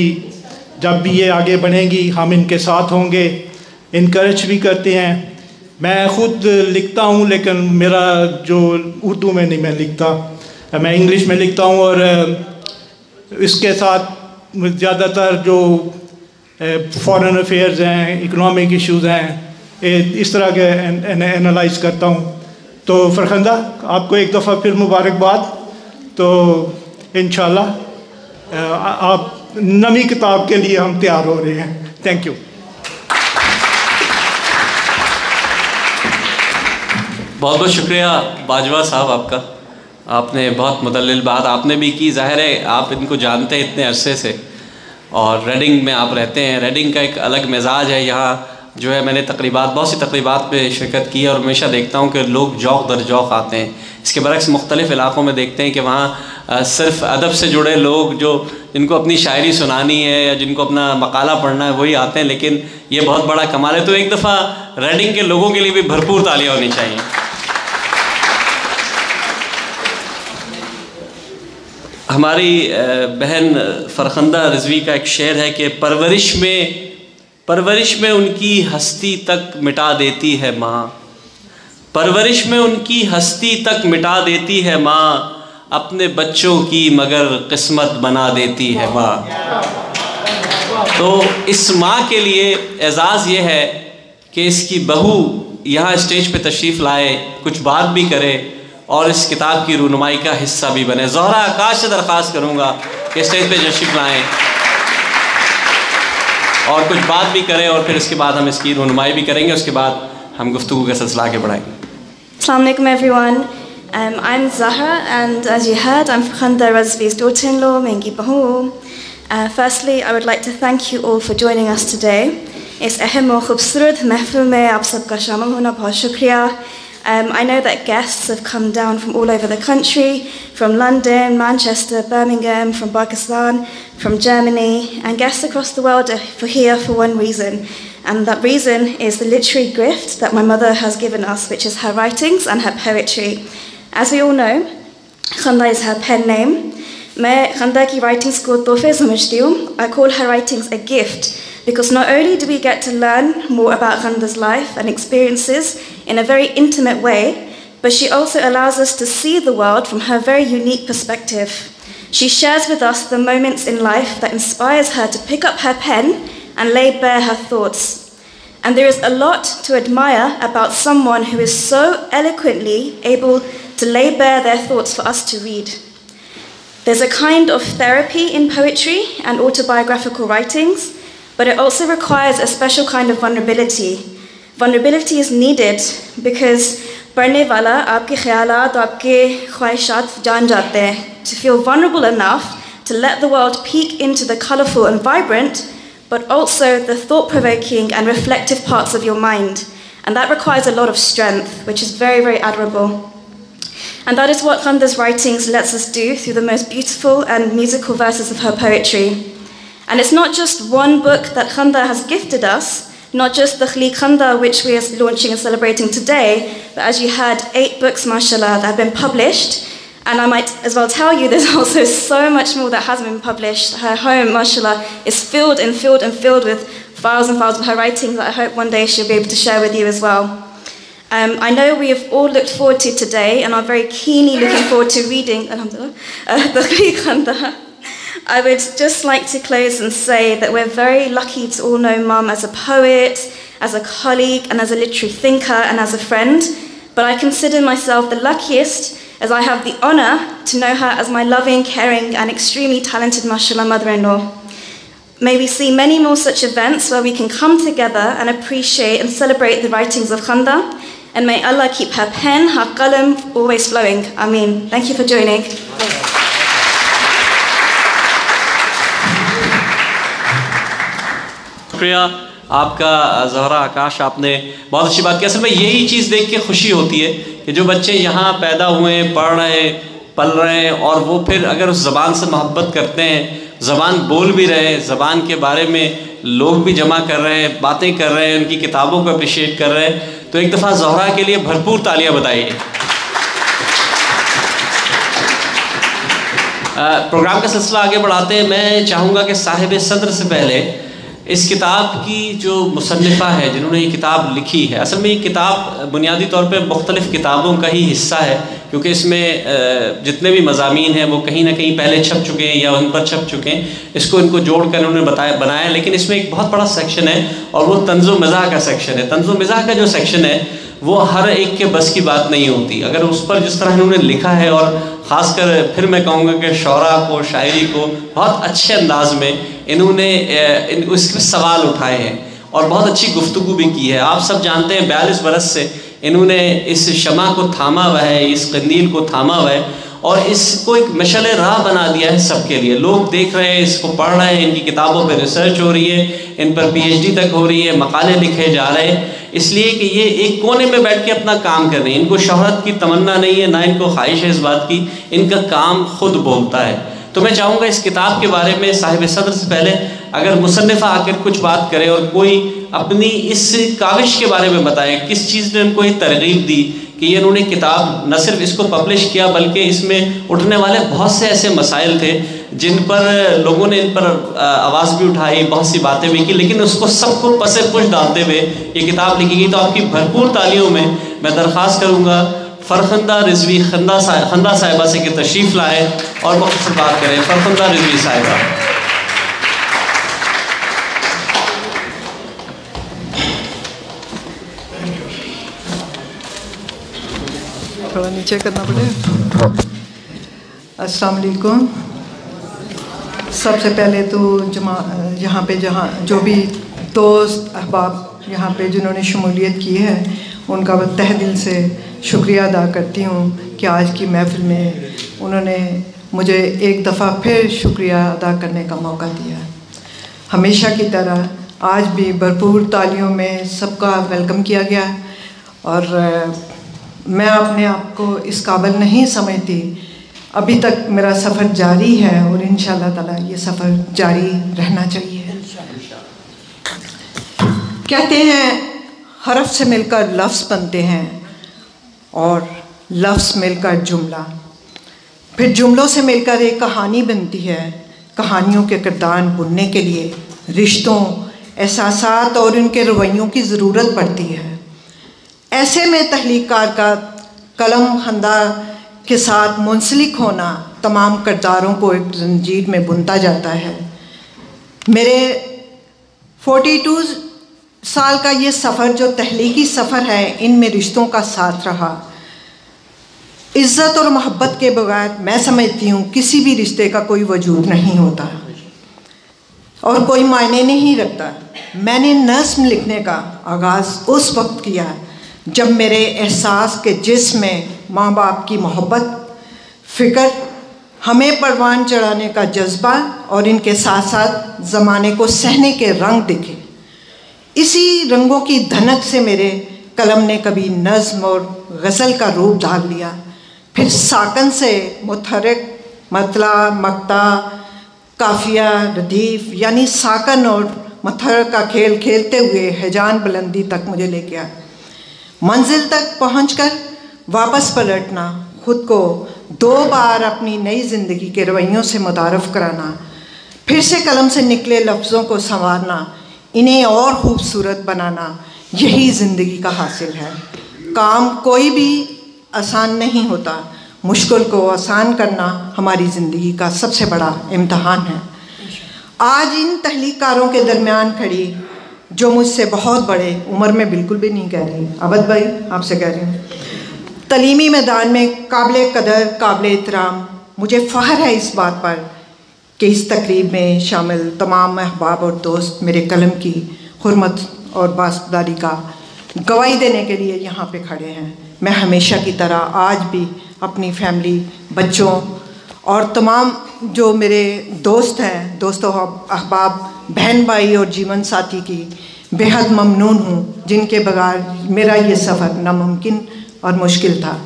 जब भी ये आगे बढ़ेंगी, हम इनके साथ होंगे। इनक्रेज भी करते हैं। मैं ख़ुद लिखता हूँ, लेकिन मेरा जो उर्दू में नहीं मैं लिखता। मैं इंग्लिश में लिखता हूँ और इसके साथ ज़्यादातर जो फॉरेन अफेयर्स हैं इकोनॉमिक इश्यूज़ हैं इस तरह के एनालाइज करता हूँ। तो फ़रखंदा, आपको एक दफ़ा फिर मुबारकबाद। तो इन आप नवी किताब के लिए हम तैयार हो रहे हैं। थैंक यू बहुत बहुत शुक्रिया बाजवा साहब आपका। आपने बहुत मुदल बात आपने भी की। ज़ाहिर है, आप इनको जानते हैं इतने अरसे से। और रेडिंग में आप रहते हैं। रेडिंग का एक अलग मिजाज है। यहाँ जो है मैंने तकरीबा बहुत सी तकरीबा में शिरकत की है और हमेशा देखता हूँ कि लोग जौक दर जौक आते हैं। इसके बरक्स मुख्तलिफ़ इलाक़ों में देखते हैं कि वहाँ सिर्फ़ अदब से जुड़े लोग जो, जिनको अपनी शायरी सुनानी है या जिनको अपना मकाला पढ़ना है, वही आते हैं, लेकिन ये बहुत बड़ा कमाल है। तो एक दफ़ा रेडिंग के लोगों के लिए भी भरपूर तालियाँ होनी चाहिए। हमारी बहन फ़रखंदा रजवी का एक शेर है कि परवरिश में परवरिश में उनकी हस्ती तक मिटा देती है माँ। परवरिश में उनकी हस्ती तक मिटा देती है माँ, अपने बच्चों की मगर किस्मत बना देती है माँ। तो इस माँ के लिए एजाज़ ये है कि इसकी बहू यहाँ स्टेज पे तशरीफ़ लाए, कुछ बात भी करे और इस किताब की रूनुमाई का हिस्सा भी बने। जहरा आकाश से दरख्वास्त करूँगा कि स्टेज पे जशिफ लाएँ। और कुछ बात भी करें और फिर इसके बाद हम इसकी रूनुमाई भी करेंगे उसके बाद हम गुफ्तु का सिलसिला आगे बढ़ाएँगे Assalamualaikum everyone. Um, I'm Zahra and as you heard, I'm Fakhanda Razvi's daughter-in-law, Mengi Bahu. Uh, firstly, I would like to thank you all for joining us today. इस अहम और खूबसूरत महफिल में आप सबका शामिल होना बहुत शुक्रिया um, I know that guests have come down from all over the country, from London, Manchester, Birmingham, from Pakistan, from Germany, and guests across the world are for here for one reason. And that reason is the literary gift that my mother has given us, which is her writings and her poetry. As we all know, Khanda is her pen name. मैं खंदा की writings को तोहफे समझती हूँ. I call her writings a gift because not only do we get to learn more about Khanda's life and experiences in a very intimate way, but she also allows us to see the world from her very unique perspective. She shares with us the moments in life that inspires her to pick up her pen and lay bare her thoughts. And there is a lot to admire about someone who is so eloquently able to lay bare their thoughts for us to read. There's a kind of therapy in poetry and autobiographical writings but it also requires a special kind of vulnerability. Vulnerability is needed because पढ़ने वाला आपके ख्यालात और आपके ख्वाहिशात जान जाते हैं to feel vulnerable enough to let the world peek into the colourful and vibrant but also the thought-provoking and reflective parts of your mind and that requires a lot of strength which is very very admirable and that is what Khanda's writings lets us do through the most beautiful and musical verses of her poetry and it's not just one book that Khanda has gifted us not just the Khanda, which we are launching and celebrating today, but as you heard, eight books, mashallah, that have been published. And I might as well tell you, there's also so much more that hasn't been published. Her home, mashallah, is filled and filled and filled with files and files of her writings that I hope one day she'll be able to share with you as well. Um, I know we have all looked forward to today and are very keenly looking forward to reading alhamdulillah, uh, the Khanda. I would just like to close and say that we're very lucky to all know Mum as a poet, as a colleague, and as a literary thinker and as a friend. But I consider myself the luckiest as I have the honour to know her as my loving, caring, and extremely talented mashallah mother in law. May we see many more such events where we can come together and appreciate and celebrate the writings of Khanda. And may Allah keep her pen, her qalam always flowing. Ameen. Thank you for joining. शुक्रिया। आपका जहरा आकाश आपने, बहुत अच्छी बात की। असल में यही चीज़ देख के खुशी होती है कि जो बच्चे यहाँ पैदा हुए हैं, पढ़ रहे हैं, पल रहे हैं, और वो फिर अगर उस ज़बान से मोहब्बत करते हैं, ज़बान बोल भी रहे हैं, ज़बान के बारे में लोग भी जमा कर रहे हैं, बातें कर रहे हैं, उनकी किताबों को अप्रिशिएट कर रहे हैं तो एक दफ़ा जहरा के लिए भरपूर तालियाँ बताइए। प्रोग्राम का सिलसिला आगे बढ़ाते हैं। मैं चाहूँगा कि साहिब सदर से पहले इस किताब की जो मुसनफ़ा है, जिन्होंने ये किताब लिखी है, असल में ये किताब बुनियादी तौर पर मुख्तलिफ़ किताबों का ही हिस्सा है, क्योंकि इसमें जितने भी मजामी हैं, वो कहीं ना कहीं पहले छप चुके हैं या उन पर छप चुके हैं। इसको इनको जोड़ कर उन्होंने बताया, बनाया, लेकिन इसमें एक बहुत बड़ा सेक्शन है और वो तंज़ो मज़ा का सेक्शन है। तंज़ो मज़ा का जो सेक्शन है, वो हर एक के बस की बात नहीं होती। अगर उस पर जिस तरह इन्होंने लिखा है, और ख़ासकर फिर मैं कहूँगा कि शरा को, शायरी को बहुत अच्छे अंदाज में इन्होंने इन, उसके सवाल उठाए हैं और बहुत अच्छी गुफ्तु भी की है। आप सब जानते हैं बयालीस बरस से इन्होंने इस शमा को थामा हुआ है इस कंदील को थामा हुआ है और इसको एक मशल राह बना दिया है सबके लिए। लोग देख रहे हैं इसको पढ़ रहे हैं इनकी किताबों पर रिसर्च हो रही है इन पर पीएचडी तक हो रही है मकाले लिखे जा रहे हैं। इसलिए कि ये एक कोने में बैठ के अपना काम कर रहे हैं। इनको शहरत की तमन्ना नहीं है ना इनको ख्वाहिश है इस बात की। इनका काम खुद बोलता है। तो मैं चाहूँगा इस किताब के बारे में साहिब सदर से पहले अगर मुसनफ़ा आकर कुछ बात करे और कोई अपनी इस काविश के बारे में बताए, किस चीज़ ने उनको ये तरगीब दी कि ये उन्होंने किताब न सिर्फ़ इसको पब्लिश किया, बल्कि इसमें उठने वाले बहुत से ऐसे मसाइल थे जिन पर लोगों ने इन पर आवाज़ भी उठाई, बहुत सी बातें भी की, लेकिन उसको सबको पसे पुश डालते हुए ये किताब लिखी गई। तो आपकी भरपूर तालियों में मैं दरख्वास्त करूँगा फ़रखंदा रिजवी खंदा खंदा साहिबा से कि तशरीफ़ लाए और मुख्तर बात करें फ़रखंदा रिजवी साहिबा। थोड़ा नीचे करना पड़ेगा अस्सलाम वालेकुम सबसे पहले तो जमा, यहाँ पे जहाँ, जो भी दोस्त, अहबाब यहाँ पे जिन्होंने शमूलियत की है, उनका तह दिल से शुक्रिया अदा करती हूँ कि आज की महफिल में उन्होंने मुझे एक दफ़ा फिर शुक्रिया अदा करने का मौका दिया। हमेशा की तरह आज भी भरपूर तालियों में सबका वेलकम किया गया और मैं अपने आप को इस काबिल नहीं समझती अभी तक मेरा सफ़र जारी है और इन ताला ये सफ़र जारी रहना चाहिए। कहते हैं, हरफ से मिलकर लफ्ज़ बनते हैं। और लफ्स मिलकर जुमला। फिर जुमलों से मिलकर एक कहानी बनती है, कहानियों के किरदार बुनने के लिए। रिश्तों एहसास और उनके रवैयों की ज़रूरत पड़ती है। ऐसे में तहलीकार का कलम हंदा के साथ मुंसलिक होना तमाम करदारों को एक जंजीर में बुनता जाता है। मेरे 42 साल का ये सफ़र जो तहलीकी सफ़र है, इनमें रिश्तों का साथ रहा। इज़्ज़त और मोहब्बत के बगैर मैं समझती हूँ, किसी भी रिश्ते का कोई वजूद नहीं होता। और कोई मायने नहीं रखता। मैंने नस्म लिखने का आगाज़ उस वक्त किया, जब मेरे एहसास के जिसमें माँ बाप की मोहब्बत, फ़िक्र, हमें परवान चढ़ाने का जज्बा और इनके साथ साथ ज़माने को सहने के रंग दिखे। इसी रंगों की धनक से मेरे कलम ने कभी नज़म और गज़ल का रूप धार लिया। फिर साकन से मुतहरक, मतला, मकता, काफिया, रदीफ, यानी साकन और मथर का खेल खेलते हुए हैजान बुलंदी तक मुझे ले गया। मंजिल तक पहुंचकर वापस पलटना, खुद को दो बार अपनी नई ज़िंदगी के रवैयों से मुतारफ़ कराना, फिर से कलम से निकले लफ्ज़ों को संवारना इन्हें और खूबसूरत बनाना यही ज़िंदगी का हासिल है। काम कोई भी आसान नहीं होता। मुश्किल को आसान करना हमारी ज़िंदगी का सबसे बड़ा इम्तहान है। आज इन तहलीकारों के दरमियान खड़ी, जो मुझसे बहुत बड़े, उम्र में बिल्कुल भी नहीं कह रही। अवध भाई, आपसे कह रही हूँ। तलीमी मैदान में काबिल कदर, काबिल एहतराम, मुझे फ़ख्र है इस बात पर कि इस तकरीब में शामिल तमाम अहबाब और दोस्त मेरे कलम की हरमत और बासदारी का गवाही देने के लिए यहाँ पे खड़े हैं। मैं हमेशा की तरह आज भी अपनी फैमिली, बच्चों और तमाम जो मेरे दोस्त हैं, दोस्तों अहबाब, बहन भाई और जीवन साथी की बेहद ममनून हूँ, जिनके बगैर मेरा ये सफ़र नामुमकिन और मुश्किल था।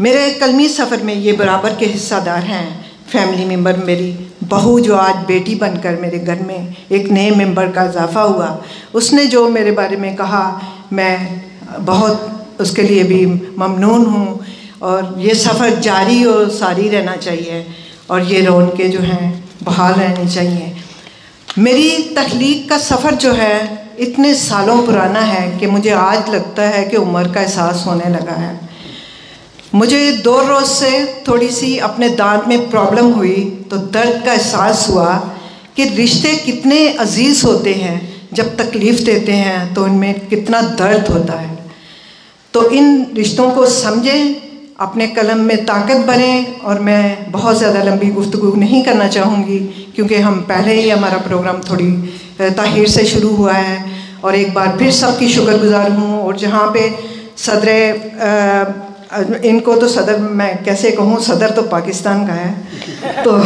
मेरे कलमी सफ़र में ये बराबर के हिस्सादार हैं फैमिली मेंबर मेरी बहू जो आज बेटी बनकर मेरे घर में एक नए मेंबर का इजाफ़ा हुआ, उसने जो मेरे बारे में कहा, मैं बहुत उसके लिए भी ममनून हूँ और ये सफ़र जारी और सारी रहना चाहिए और ये रौनकें जो हैं, बहाल रहनी चाहिए। मेरी तख्लीक का सफ़र जो है, इतने सालों पुराना है कि मुझे आज लगता है कि उम्र का एहसास होने लगा है। मुझे दो रोज़ से थोड़ी सी अपने दांत में प्रॉब्लम हुई तो दर्द का एहसास हुआ कि रिश्ते कितने अज़ीज़ होते हैं, जब तकलीफ़ देते हैं तो उनमें कितना दर्द होता है। तो इन रिश्तों को समझें, अपने कलम में ताकत बने और मैं बहुत ज़्यादा लंबी गुफ्तु नहीं करना चाहूँगी, क्योंकि हम पहले ही हमारा प्रोग्राम थोड़ी ताहिर से शुरू हुआ है और एक बार फिर सबकी शुक्रगुजार हूँ और जहाँ पे सदर इनको तो सदर, मैं कैसे कहूँ, सदर तो पाकिस्तान का है तो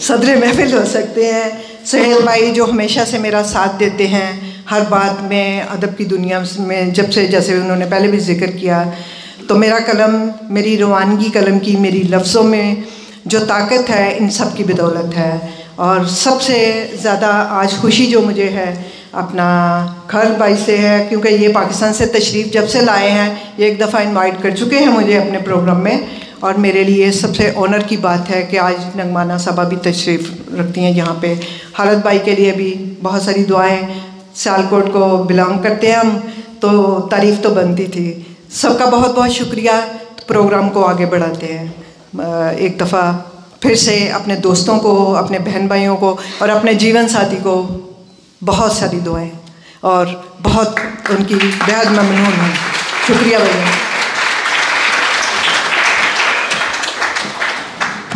सदर महफिल हो सकते हैं। सहेल भाई जो हमेशा से मेरा साथ देते हैं, हर बात में, अदब की दुनिया में, जब से, जैसे उन्होंने पहले भी ज़िक्र किया। तो मेरा कलम, मेरी रवानगी कलम की, मेरी लफ्ज़ों में जो ताकत है, इन सब की बदौलत है। और सबसे ज़्यादा आज खुशी जो मुझे है अपना खर भाई से है, क्योंकि ये पाकिस्तान से तशरीफ़ जब से लाए हैं, ये एक दफ़ा इनवाइट कर चुके हैं मुझे अपने प्रोग्राम में। और मेरे लिए सबसे ऑनर की बात है कि आज नगमाना साहबा भी तशरीफ़ रखती हैं यहाँ पे। हालत भाई के लिए भी बहुत सारी दुआएँ। सियालकोट को बिलोंग करते हैं हम तो तारीफ़ तो बनती थी। सबका बहुत बहुत शुक्रिया। तो प्रोग्राम को आगे बढ़ाते हैं। एक दफ़ा फिर से अपने दोस्तों को, अपने बहन भाइयों को और अपने जीवन साथी को बहुत सारी दुआएँ और बहुत उनकी बेहद ममनून हूँ। शुक्रिया भैया।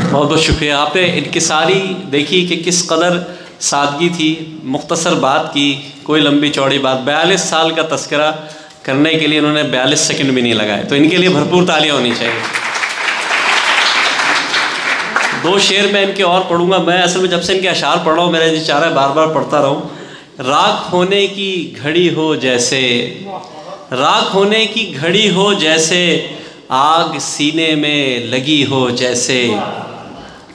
बहुत बहुत शुक्रिया। आपने इनकी सारी देखी कि किस कदर सादगी थी, मुख्तसर बात की, कोई लंबी चौड़ी बात। बयालीस साल का तस्करा करने के लिए इन्होंने बयालीस सेकंड भी नहीं लगाए। तो इनके लिए भरपूर तालियाँ होनी चाहिए। दो शेर मैं इनके और पढ़ूँगा। मैं असल में जब से इनके अशार पढ़ रहा हूँ, मेरा जी चाह रहा है बार बार पढ़ता रहूँ। राख होने की घड़ी हो जैसे, राख होने की घड़ी हो जैसे, आग सीने में लगी हो जैसे।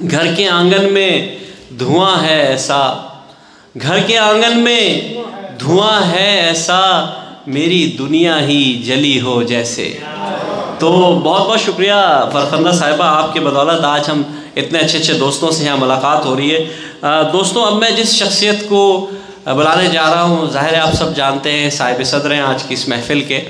घर के आँगन में धुआँ है ऐसा, घर के आँगन में धुआँ है ऐसा, मेरी दुनिया ही जली हो जैसे। तो बहुत बहुत शुक्रिया फरखंदा साहिबा आपके बदौलत आज हम इतने अच्छे अच्छे दोस्तों से यहाँ मुलाकात हो रही है। दोस्तों, अब मैं जिस शख्सियत को बुलाने जा रहा हूँ। ज़ाहिर आप सब जानते हैं, साहिब सदर हैं आज की इस महफ़िल के।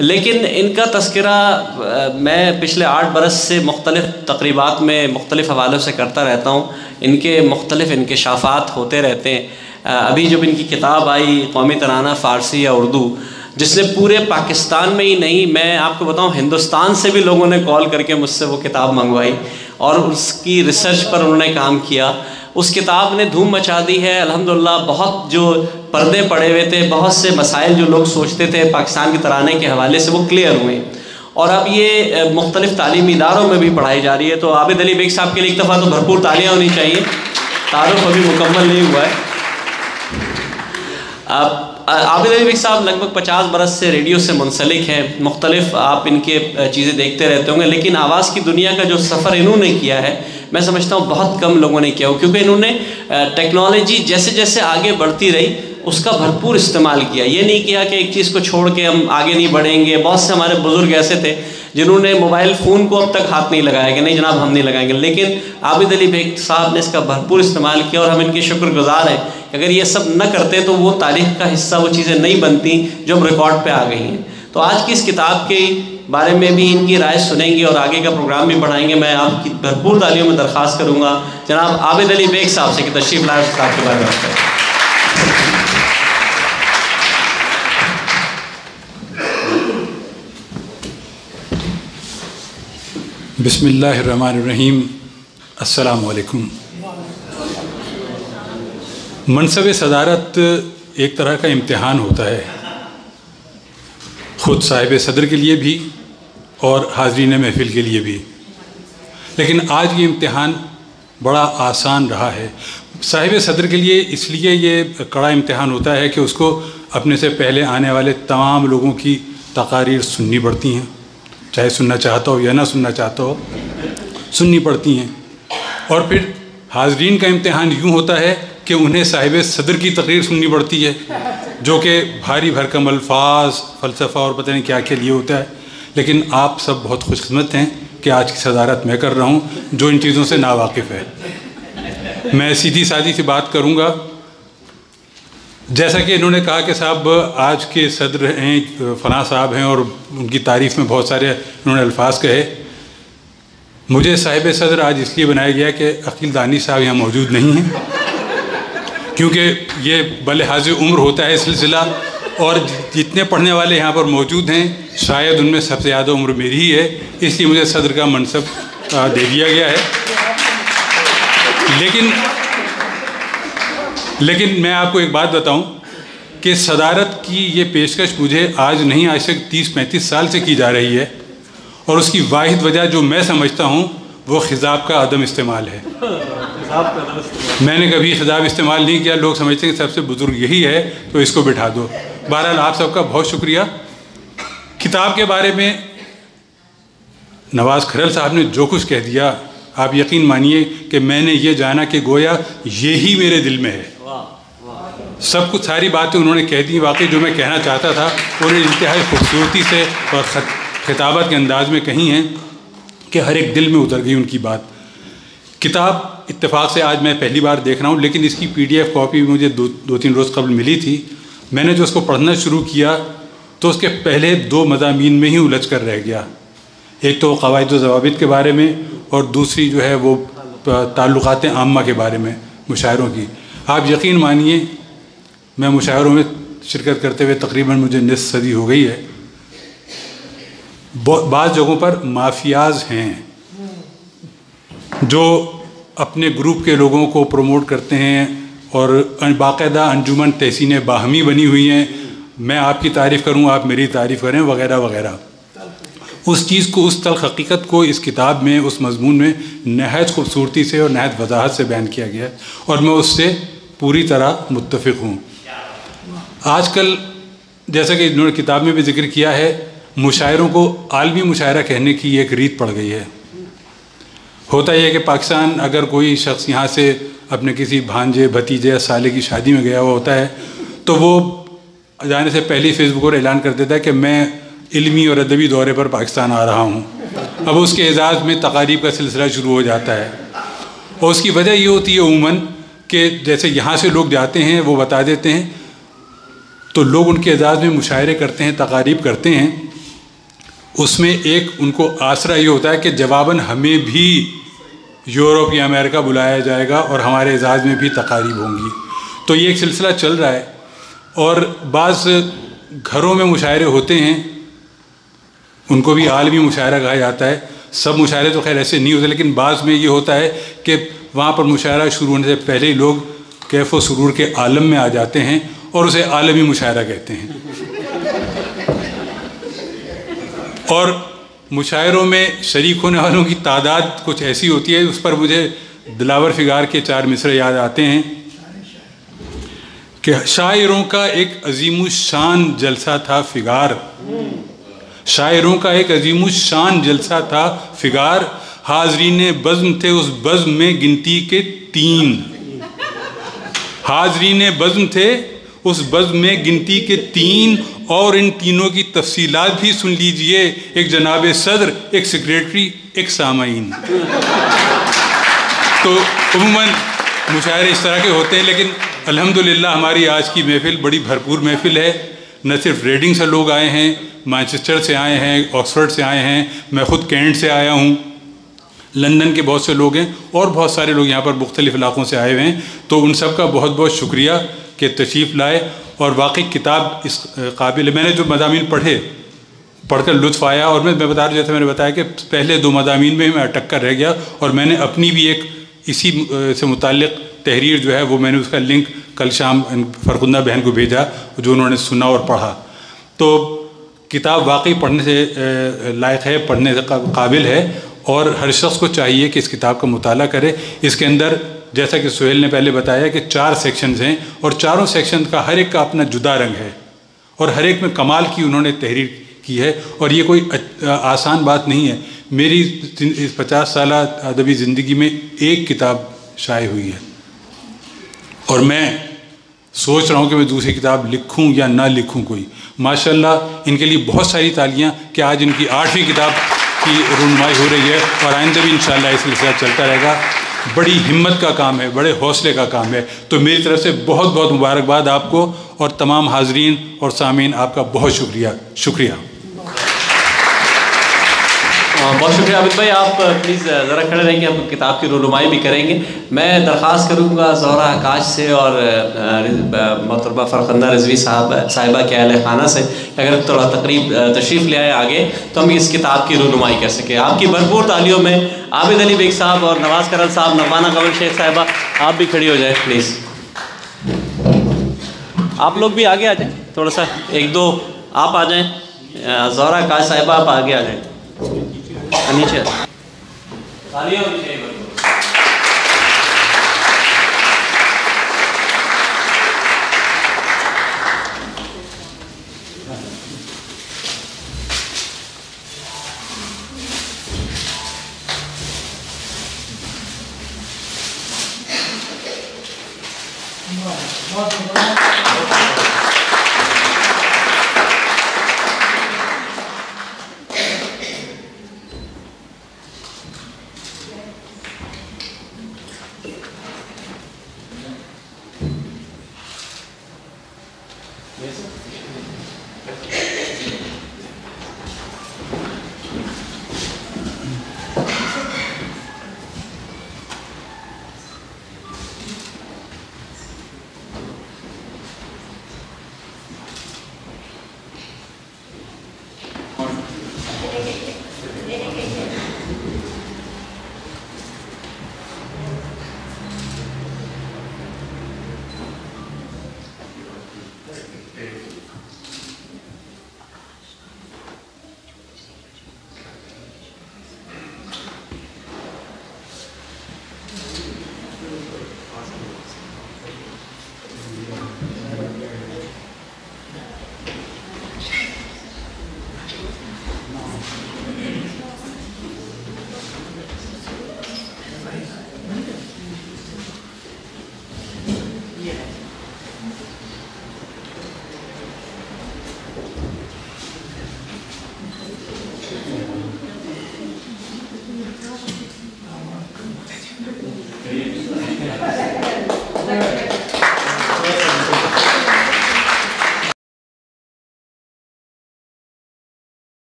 लेकिन इनका तस्करा मैं पिछले आठ बरस से मुख्तलिफ़ तकरीबात में मुख्तलिफ़ हवालों से करता रहता हूँ। इनके मुख्तलिफ़ इनकशाफ़ात होते रहते हैं। अभी जब इनकी किताब आई, कौमी तराना, फ़ारसी या उर्दू, जिसने पूरे पाकिस्तान में ही नहीं, मैं आपको बताऊँ, हिंदुस्तान से भी लोगों ने कॉल करके मुझसे वो किताब मंगवाई और उसकी रिसर्च पर उन्होंने काम किया। उस किताब ने धूम मचा दी है। अल्हम्दुलिल्लाह बहुत जो पर्दे पड़े हुए थे, बहुत से मसाइल जो लोग सोचते थे पाकिस्तान के तराने के हवाले से, वो क्लियर हुए। और अब ये मुख्तलिफ़ तालीमी इदारों में भी पढ़ाई जा रही है तो आबिद अली बेग साहब के लिए एक दफ़ा तो भरपूर तालियाँ होनी चाहिए। तारुफ अभी मुकम्मल नहीं हुआ है। अब आबिद अली बेग साहब लगभग पचास बरस से रेडियो से मुंसलिक हैं। मुख्तलिफ़ आप इनके चीज़ें देखते रहते होंगे, लेकिन आवाज़ की दुनिया का जो सफ़र इन्होंने किया है, मैं समझता हूँ बहुत कम लोगों ने किया हो क्योंकि इन्होंने टेक्नोलॉजी जैसे जैसे आगे बढ़ती रही, उसका भरपूर इस्तेमाल किया। ये नहीं किया कि एक चीज़ को छोड़ के हम आगे नहीं बढ़ेंगे। बहुत से हमारे बुज़ुर्ग ऐसे थे जिन्होंने मोबाइल फ़ोन को अब तक हाथ नहीं लगाया कि नहीं जनाब, हम नहीं लगाएँगे। लेकिन आबिद अली बेग साहब ने इसका भरपूर इस्तेमाल किया और हम इनके शुक्रगुजार हैं अगर ये सब न करते तो वो तारीख का हिस्सा, वो चीज़ें नहीं बनती जो हम रिकॉर्ड पर आ गई हैं। तो आज की इस किताब के बारे में भी इनकी राय सुनेंगे और आगे का प्रोग्राम भी बढ़ाएँगे। मैं आपकी भरपूर तालियों में दरख्वास्त करूँगा। जनाब, आबिद अली बेग साहब से कि तशरीफ़ लाए साहब के बारे में बिसमीम असलकुम मनसब सदारत एक तरह का इम्तहान होता है। ख़ुद साहिब सदर के लिए भी और हाजरीन महफिल के लिए भी। लेकिन आज ये इम्तहान बड़ा आसान रहा है। साहिब सदर के लिए इसलिए ये कड़ा इम्तहान होता है कि उसको अपने से पहले आने वाले तमाम लोगों की तकारीर सुननी पड़ती हैं। चाहे सुनना चाहता हो या ना सुनना चाहता हो, सुननी पड़ती हैं। और फिर हाजरीन का इम्तहान यूँ होता है कि उन्हें साहिब सदर की तकरीर सुननी पड़ती है, जो कि भारी भरकम अल्फाज, फ़लसफ़ा और पता नहीं क्या के लिए होता है। लेकिन आप सब बहुत खुशकस्मत हैं कि आज की सदारत मैं कर रहा हूँ, जो इन चीज़ों से नावाकिफ़ है। मैं सीधी सादी सी बात करूँगा जैसा कि इन्होंने कहा कि साहब, आज के सदर हैं फना साहब हैं और उनकी तारीफ़ में बहुत सारे इन्होंने अल्फाज कहे। मुझे साहिब सदर आज इसलिए बनाया गया कि अकील दानी साहब यहाँ मौजूद नहीं हैं, क्योंकि ये बल हाजिर उम्र होता है सिलसिला और जितने पढ़ने वाले यहाँ पर मौजूद हैं, शायद उनमें सबसे ज़्यादा उम्र मेरी ही है, इसलिए मुझे सदर का मनसब दे दिया गया है। लेकिन लेकिन मैं आपको एक बात बताऊँ कि सदारत की ये पेशकश मुझे आज नहीं आज से तीस पैंतीस साल से की जा रही है और उसकी वाहिद वजह जो मैं समझता हूँ वो खिजाब का अदम इस्तेमाल है। मैंने कभी खिजाब इस्तेमाल नहीं किया लोग समझते हैं कि सबसे बुज़ुर्ग यही है तो इसको बिठा दो। बहरहाल आप सबका बहुत शुक्रिया। किताब के बारे में नवाज़ खरल साहब ने जो कुछ कह दिया आप यकीन मानिए कि मैंने ये जाना कि गोया ये ही मेरे दिल में है। सब कुछ सारी बातें उन्होंने कह दी। वाकई जो मैं कहना चाहता था उन्होंने इंतहाई खूबसूरती से और खिताबत के अंदाज में कही हैं कि हर एक दिल में उतर गई उनकी बात। किताब इत्तेफाक से आज मैं पहली बार देख रहा हूँ, लेकिन इसकी पीडीएफ कॉपी मुझे दो दो तीन रोज़ कबल मिली थी। मैंने जो उसको पढ़ना शुरू किया तो उसके पहले दो मजामी में ही उलझ कर रह गया। एक तो कवायद जवाबित के बारे में और दूसरी जो है वो ताल्लुक़ात आमा के बारे में, मुशायरों की। आप यकीन मानिए मैं मुशायरों में शिरकत करते हुए तकरीबन मुझे निस सदी हो गई है। बाज़ जगहों पर माफियाज हैं, जो अपने ग्रुप के लोगों को प्रमोट करते हैं और बाकायदा अंजुमन तहसीन बाहमी बनी हुई हैं। मैं आपकी तारीफ़ करूँ, आप मेरी तारीफ़ करें, वगैरह वगैरह। उस चीज़ को, उस तल हकीकत को इस किताब में, उस मजमून में नहायत खूबसूरती से और नहायत वजाहत से बयान किया गया है और मैं उससे पूरी तरह मुतफ़ हूँ। आजकल जैसा कि इन्होंने किताब में भी ज़िक्र किया है, मुशायरों को आलमी मुशायरा कहने की एक रीत पड़ गई है। होता यह है कि पाकिस्तान अगर कोई शख्स यहाँ से अपने किसी भांजे, भतीजे या साले की शादी में गया हुआ होता है तो वो जाने से पहले फेसबुक पर ऐलान कर देता है कि मैं इल्मी और अदबी दौरे पर पाकिस्तान आ रहा हूँ। अब उसके एजाज़ में तकारीब का सिलसिला शुरू हो जाता है। और उसकी वजह ये होती है उमूमन कि जैसे यहाँ से लोग जाते हैं, वो बता देते हैं तो लोग उनके एजाज़ में मुशायरे करते हैं, तकारीब करते हैं। उसमें एक उनको आसरा ये होता है कि जवाबन हमें भी यूरोप या अमेरिका बुलाया जाएगा और हमारे एजाज़ में भी तकारीब होंगी। तो ये एक सिलसिला चल रहा है और बाज़ घरों में मुशायरे होते हैं, उनको भी आलमी मुशायरा कहा जाता है। सब मुशायरे तो खैर ऐसे नहीं होते, लेकिन बाज़ में ये होता है कि वहाँ पर मुशायरा शुरू होने से पहले ही लोग कैफ व सुरूर के आलम में आ जाते हैं और उसे आलमी मुशायरा कहते हैं। और मुशायरों में शरीक होने वालों की तादाद कुछ ऐसी होती है, उस पर मुझे दिलावर फिगार के चार मिसरे याद आते हैं कि शायरों का एक अजीम शान जलसा था फिगार। शायरों का एक अजीम शान जलसा था फिगार। हाजरीन बज़्म थे उस बज़्म में गिनती के तीन। हाजरीन बज़्म थे। उस बज़्म में गिनती के तीन और इन तीनों की तफसीलात भी सुन लीजिए। एक जनाब सदर, एक सेक्रेटरी, एक सामाइन। तो उमूमन मुशायरे इस तरह के होते हैं, लेकिन अल्हम्दुलिल्लाह हमारी आज की महफ़िल बड़ी भरपूर महफ़िल है। न सिर्फ़ रेडिंग से लोग आए हैं, मैनचेस्टर से आए हैं, ऑक्सफर्ड से आए हैं, मैं ख़ुद कैंट से आया हूँ। लंदन के बहुत से लोग हैं और बहुत सारे लोग यहाँ पर मुख्तलिफ़ इलाक़ों से आए हुए हैं। तो उन सब का बहुत बहुत शुक्रिया कि तशरीफ़ लाए और वाकई किताब इस काबिल मैंने जो मजामी पढ़े, पढ़कर लुत्फ़ आया और मैं मैं बता रहा जैसे मैंने बताया कि पहले दो मजामी में मैं अटक कर रह गया और मैंने अपनी भी एक इसी से मुतल तहरीर जो है वो मैंने उसका लिंक कल शाम फ़रकुंदा बहन को भेजा, जो उन्होंने सुना और पढ़ा। तो किताब वाकई पढ़ने से लायक है, पढ़ने से काबिल है और हर शख्स को चाहिए कि इस किताब का मुताला करे। इसके अंदर, जैसा कि सुहेल ने पहले बताया कि चार सेक्शंस हैं और चारों सेक्शन का हर एक का अपना जुदा रंग है और हर एक में कमाल की उन्होंने तहरीर की है और ये कोई आसान बात नहीं है। मेरी इस पचास साल अदबी ज़िंदगी में एक किताब शाये हुई है और मैं सोच रहा हूँ कि मैं दूसरी किताब लिखूँ या ना लिखूँ कोई। माशाल्लाह, इनके लिए बहुत सारी तालियाँ कि आज इनकी आठवीं किताब की रुनमाई हो रही है और आइंदा भी इन इस सिलसिला चलता रहेगा। बड़ी हिम्मत का काम है, बड़े हौसले का काम है। तो मेरी तरफ़ से बहुत बहुत मुबारकबाद आपको और तमाम हाजरीन और सामीन, आपका बहुत शुक्रिया शुक्रिया। बहुत शुक्रिया अमित भाई, आप प्लीज़ ज़रा खड़े रहेंगे हम किताब की रुनुमाई भी करेंगे। मैं दरख्वास्त करूँगा जहरा आकाश से और मोहतरबा फ़रखंदा रजवी साहब, साहिबा के अहल खाना से अगर थोड़ा तकरीब तशरीफ़ ले आए आगे तो हम इस किताब की रुनुमाई कर सकें। आपकी भरपूर तालियों में आबिद अली बेग साहब और नवाज़ करल साहब नरवाना कंवर शेख साहिबा, आप भी खड़ी हो जाए प्लीज़ आप लोग भी आगे आ जाएँ, थोड़ा सा, एक दो आप आ जाएँ। जहरा आकाश साहिबा, आप आगे आ जाएँ। 아니죠? 아니요, 선생님.